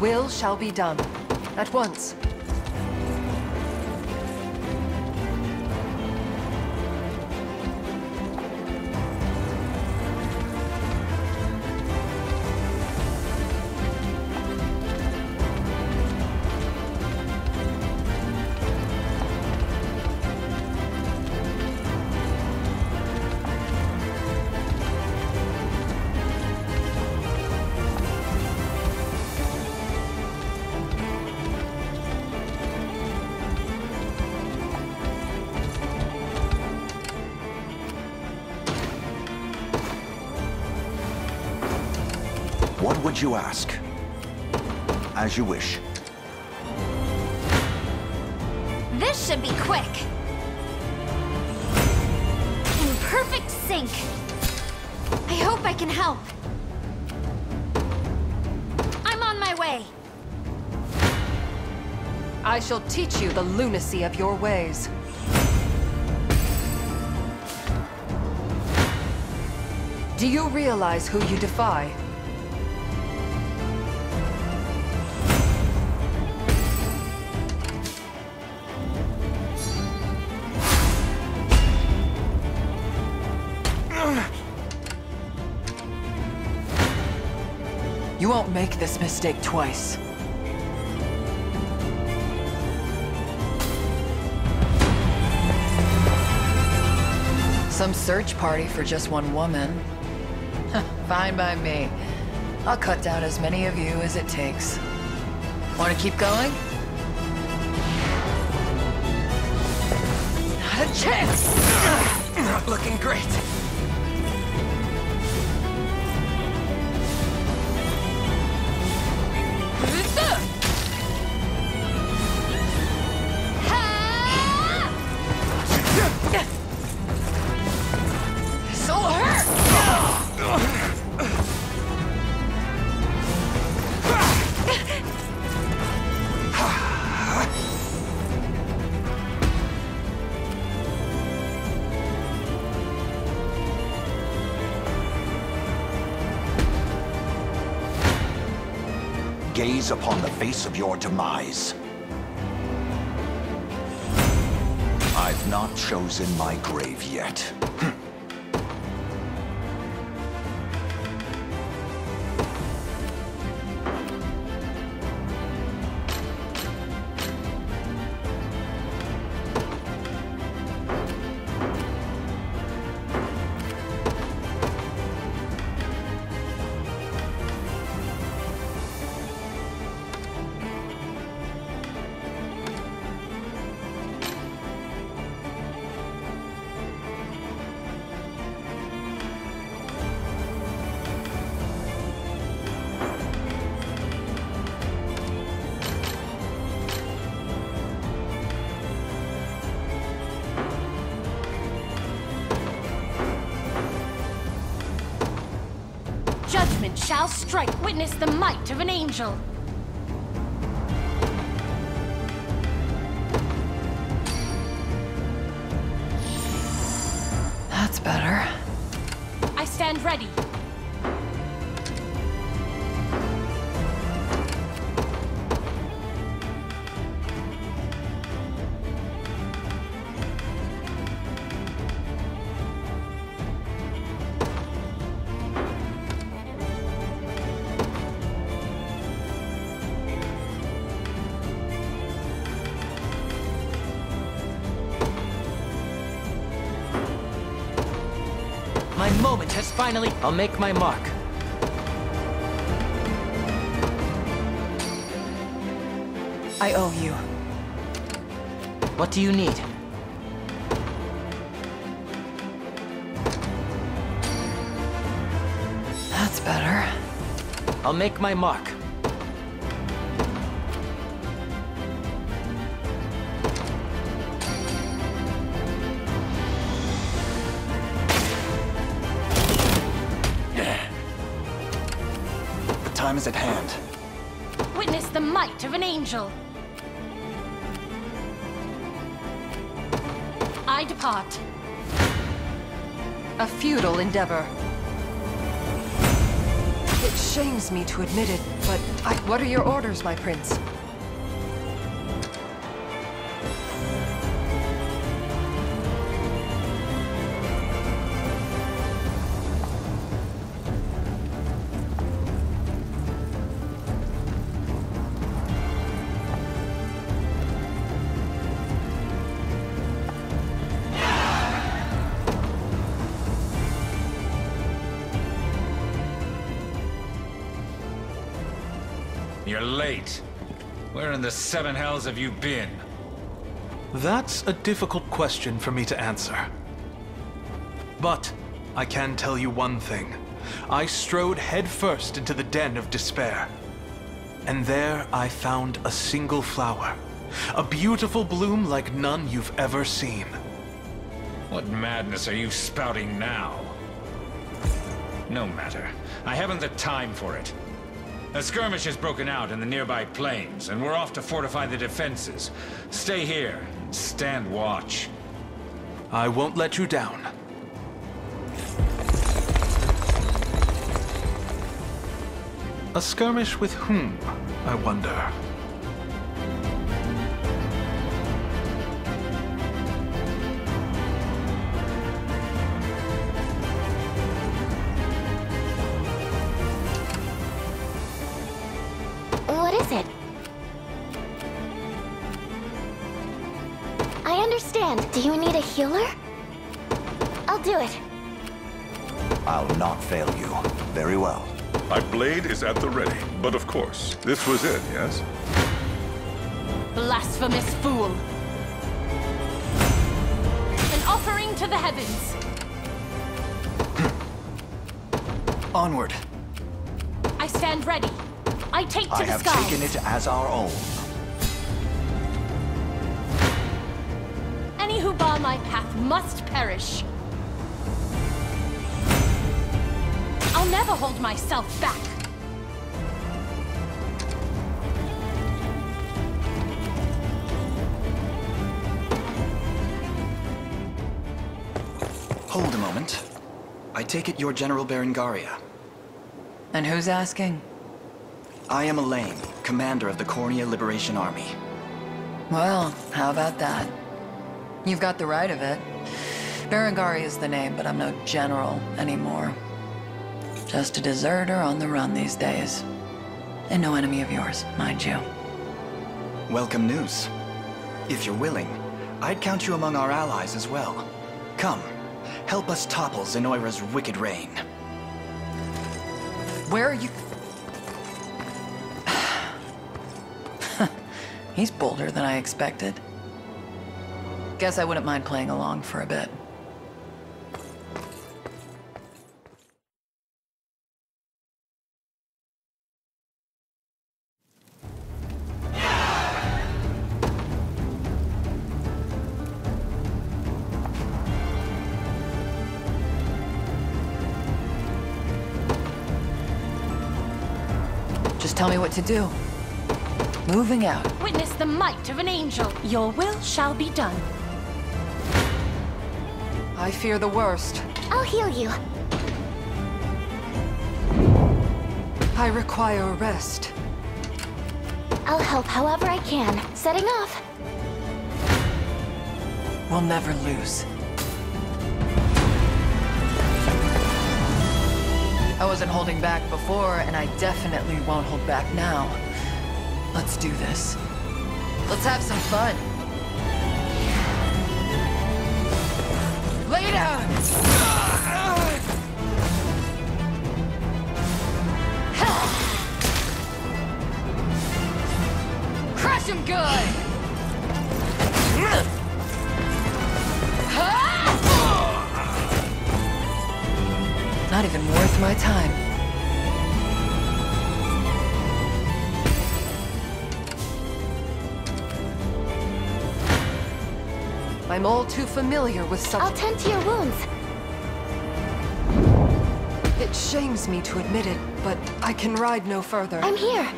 will shall be done. At once. Would you ask? As you wish. This should be quick. In perfect sync. I hope I can help. I'm on my way. I shall teach you the lunacy of your ways. Do you realize who you defy? This mistake twice. Some search party for just one woman. Fine by me. I'll cut down as many of you as it takes. Want to keep going? Not a chance! Not looking great. Gaze upon the face of your demise. I've not chosen my grave yet. 大。Finally... I'll make my mark. I owe you. What do you need? That's better. I'll make my mark. Angel. I depart. A futile endeavor. It shames me to admit it, but I, what are your orders, my prince? In the seven hells have you been? That's a difficult question for me to answer. But I can tell you one thing. I strode headfirst into the den of despair. And there I found a single flower. A beautiful bloom like none you've ever seen. What madness are you spouting now? No matter. I haven't the time for it. A skirmish has broken out in the nearby plains, and we're off to fortify the defenses. Stay here. and Stand watch. I won't let you down. A skirmish with whom, I wonder? You need a healer? I'll do it. I'll not fail you. Very well. My blade is at the ready, but of course, this was it, yes? Blasphemous fool! An offering to the heavens! [clears throat] Onward. I stand ready. I take to I the have skies. taken it as our own. Who bar my path must perish. I'll never hold myself back. Hold a moment. I take it you're General Berengaria. And who's asking? I am Alain, commander of the Cornia Liberation Army. Well, how about that? You've got the right of it. Berengari is the name, but I'm no general anymore. Just a deserter on the run these days. And no enemy of yours, mind you. Welcome news. If you're willing, I'd count you among our allies as well. Come, help us topple Zenoira's wicked reign. Where are you? [sighs] He's bolder than I expected. Guess I wouldn't mind playing along for a bit. Just tell me what to do. Moving out. Witness the might of an angel. Your will shall be done. I fear the worst. I'll heal you. I require rest. I'll help however I can. Setting off. We'll never lose. I wasn't holding back before, and I definitely won't hold back now. Let's do this. Let's have some fun. Crush him good! Not even worth my time. I'm all too familiar with such- I'll tend to your wounds. It shames me to admit it, but I can ride no further. I'm here.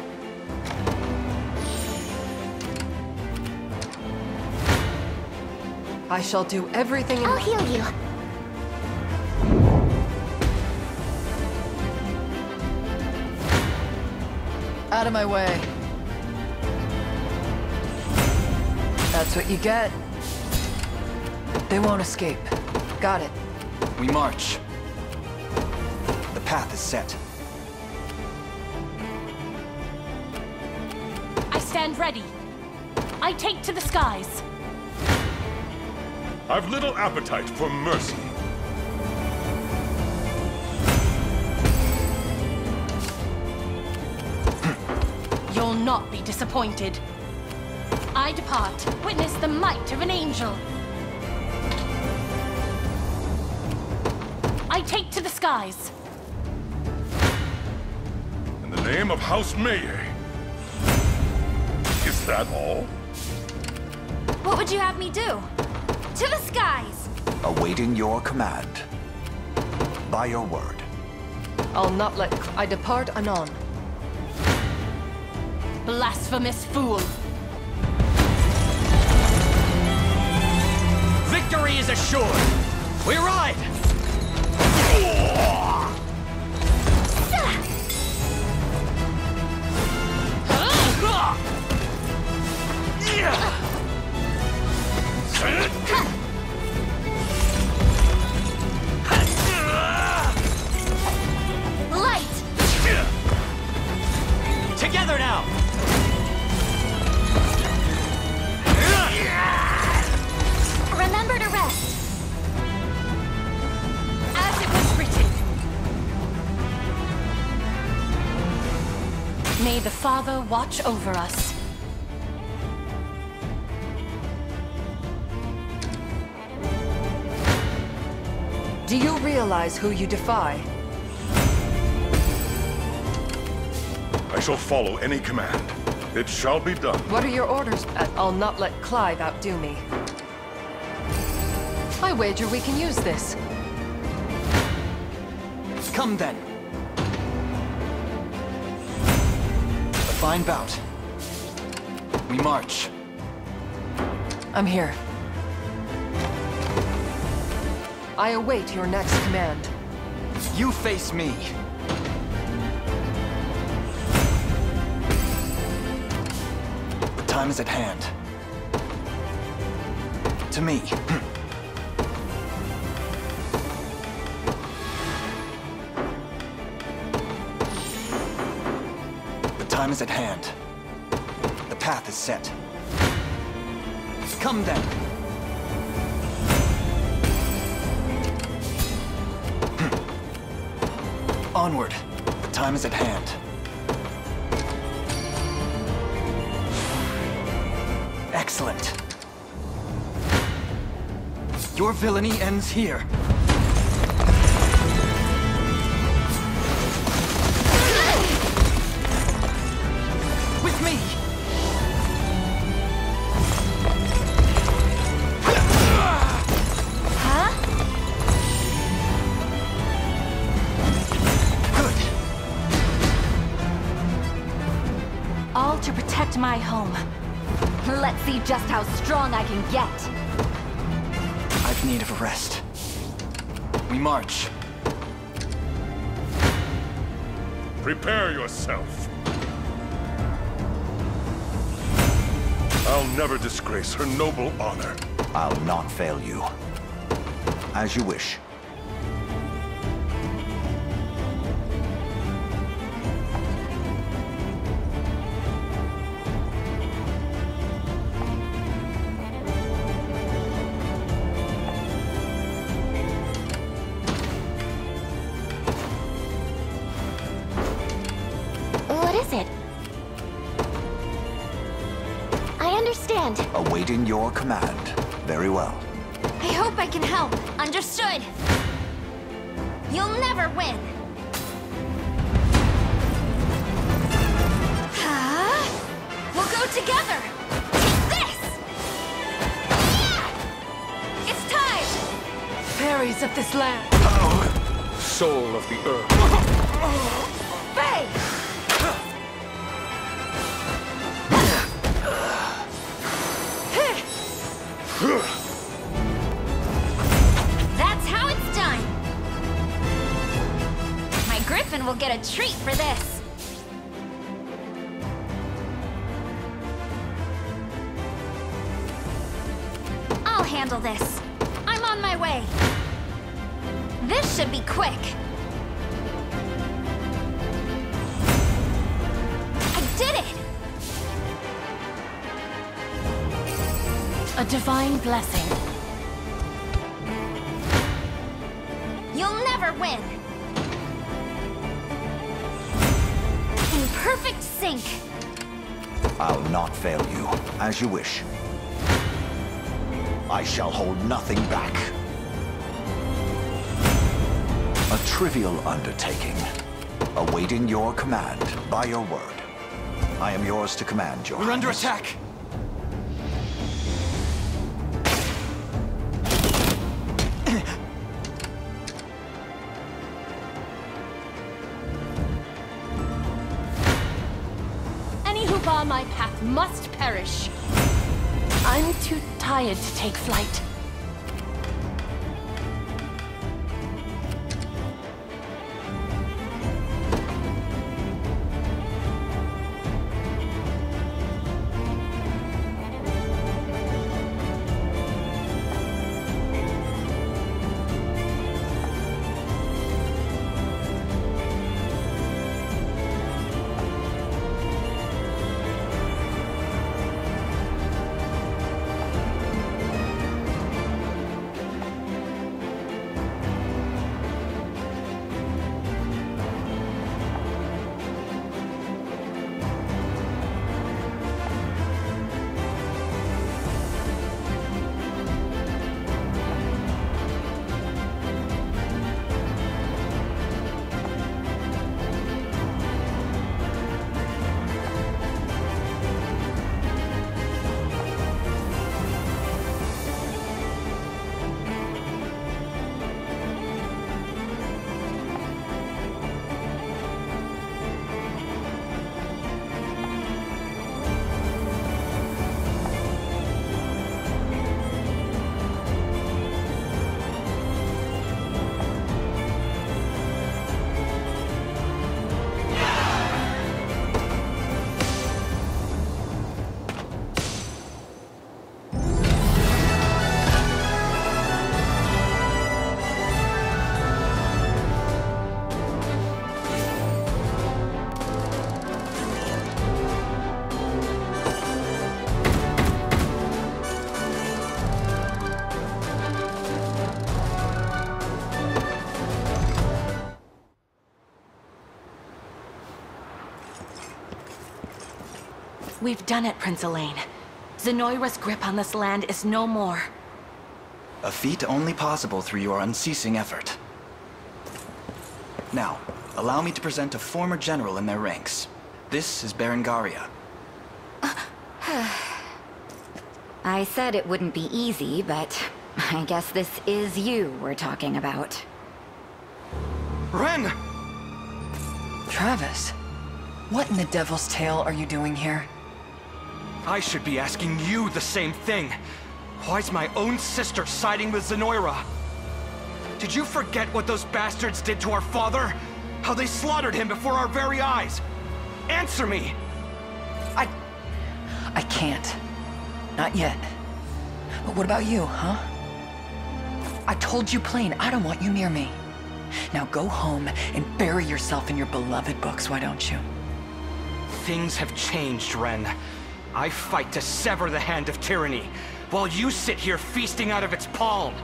I shall do everything in- I'll heal you. Out of my way. That's what you get. They won't escape. Got it. We march. The path is set. I stand ready. I take to the skies. I've little appetite for mercy. [laughs] You'll not be disappointed. I depart. Witness the might of an angel. I take to the skies. In the name of House Maye. Is that all? What would you have me do? To the skies! Awaiting your command. By your word. I'll not let... I depart anon. Blasphemous fool. Victory is assured! We ride! May the Father watch over us. Do you realize who you defy? I shall follow any command. It shall be done. What are your orders? Uh, I'll not let Clive outdo me. I wager we can use this. Come then. Fine bout. We march. I'm here. I await your next command. You face me. The time is at hand. To me. Time is at hand. The path is set. Come then. Hmm. Onward. The time is at hand. Excellent. Your villainy ends here. Never disgrace her noble honor. I'll not fail you. As you wish. Command. Very well. I hope I can help. Understood. You'll never win. Huh? We'll go together. Take this! Yeah! It's time! Fairies of this land. Oh, Soul of the earth. [laughs] you wish. I shall hold nothing back. A trivial undertaking, awaiting your command by your word. I am yours to command, your We're under attack! To take flight. We've done it, Prince Alain. Zenoira's grip on this land is no more. A feat only possible through your unceasing effort. Now, allow me to present a former general in their ranks. This is Berengaria. [sighs] I said it wouldn't be easy, but I guess this is you we're talking about. Ren! Travis, what in the devil's tail are you doing here? I should be asking you the same thing. Why's my own sister siding with Zenoira? Did you forget what those bastards did to our father? How they slaughtered him before our very eyes? Answer me! I... I can't. Not yet. But what about you, huh? I told you plain, I don't want you near me. Now go home and bury yourself in your beloved books, why don't you? Things have changed, Ren. I fight to sever the hand of tyranny, while you sit here feasting out of its palm.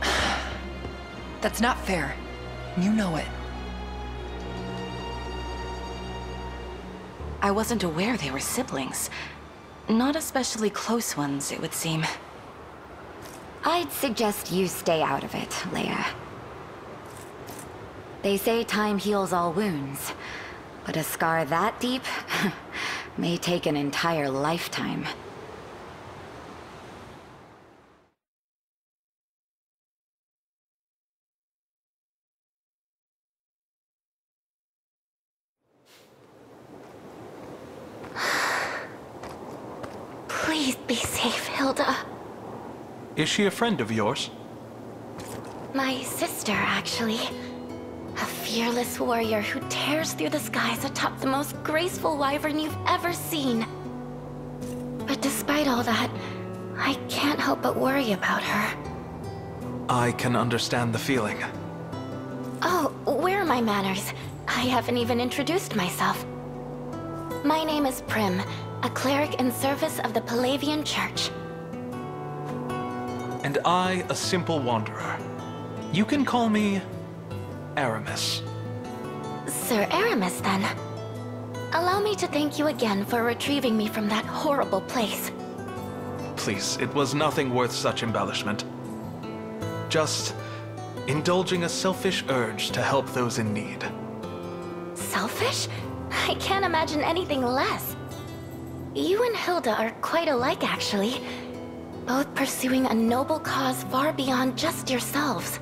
[sighs] That's not fair. You know it. I wasn't aware they were siblings. Not especially close ones, it would seem. I'd suggest you stay out of it, Leah. They say time heals all wounds, but a scar that deep [laughs] may take an entire lifetime. [sighs] Please be safe, Hilda. Is she a friend of yours? My sister, actually. A fearless warrior who tears through the skies atop the most graceful wyvern you've ever seen. But despite all that, I can't help but worry about her. I can understand the feeling. Oh, where are my manners? I haven't even introduced myself. My name is Primm, a cleric in service of the Palavian Church. And I, a simple wanderer. You can call me... Aramis. Sir Aramis, then. Allow me to thank you again for retrieving me from that horrible place. Please, it was nothing worth such embellishment. Just indulging a selfish urge to help those in need. Selfish? I can't imagine anything less. You and Hilda are quite alike, actually. Both pursuing a noble cause far beyond just yourselves.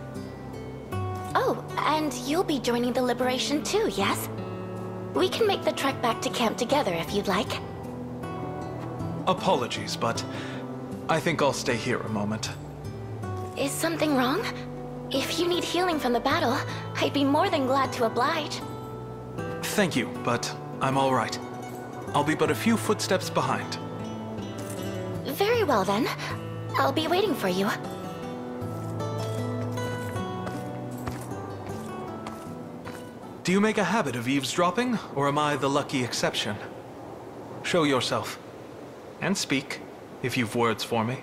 Oh, and you'll be joining the Liberation too, yes? We can make the trek back to camp together if you'd like. Apologies, but I think I'll stay here a moment. Is something wrong? If you need healing from the battle, I'd be more than glad to oblige. Thank you, but I'm all right. I'll be but a few footsteps behind. Very well then. I'll be waiting for you. Do you make a habit of eavesdropping, or am I the lucky exception? Show yourself. And speak, if you've words for me.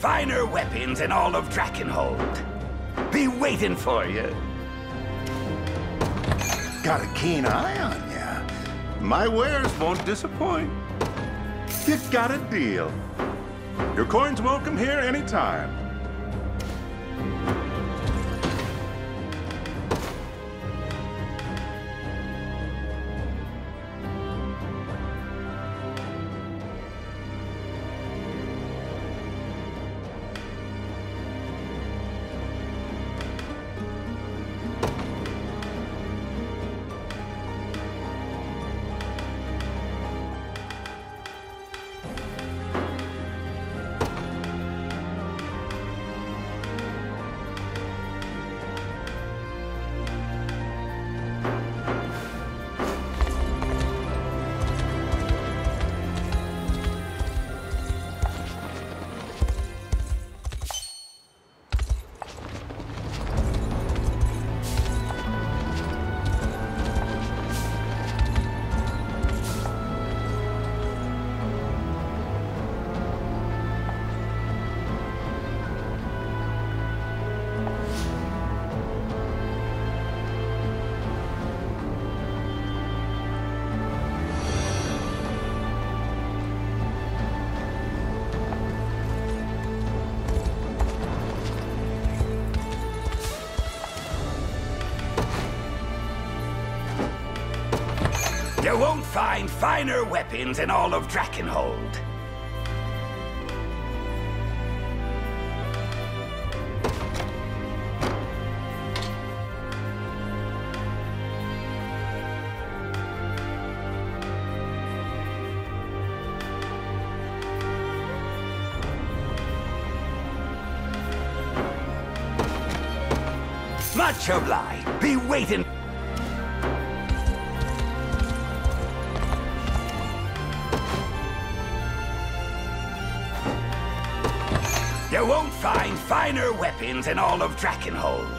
Finer weapons in all of Drakenhold. Be waiting for you. Got a keen eye on ya. My wares won't disappoint. You got a deal. Your coin's welcome here anytime. Find finer weapons in all of Drakenhold. Much obliged. Be waiting. Weapons in all of Drakenhold.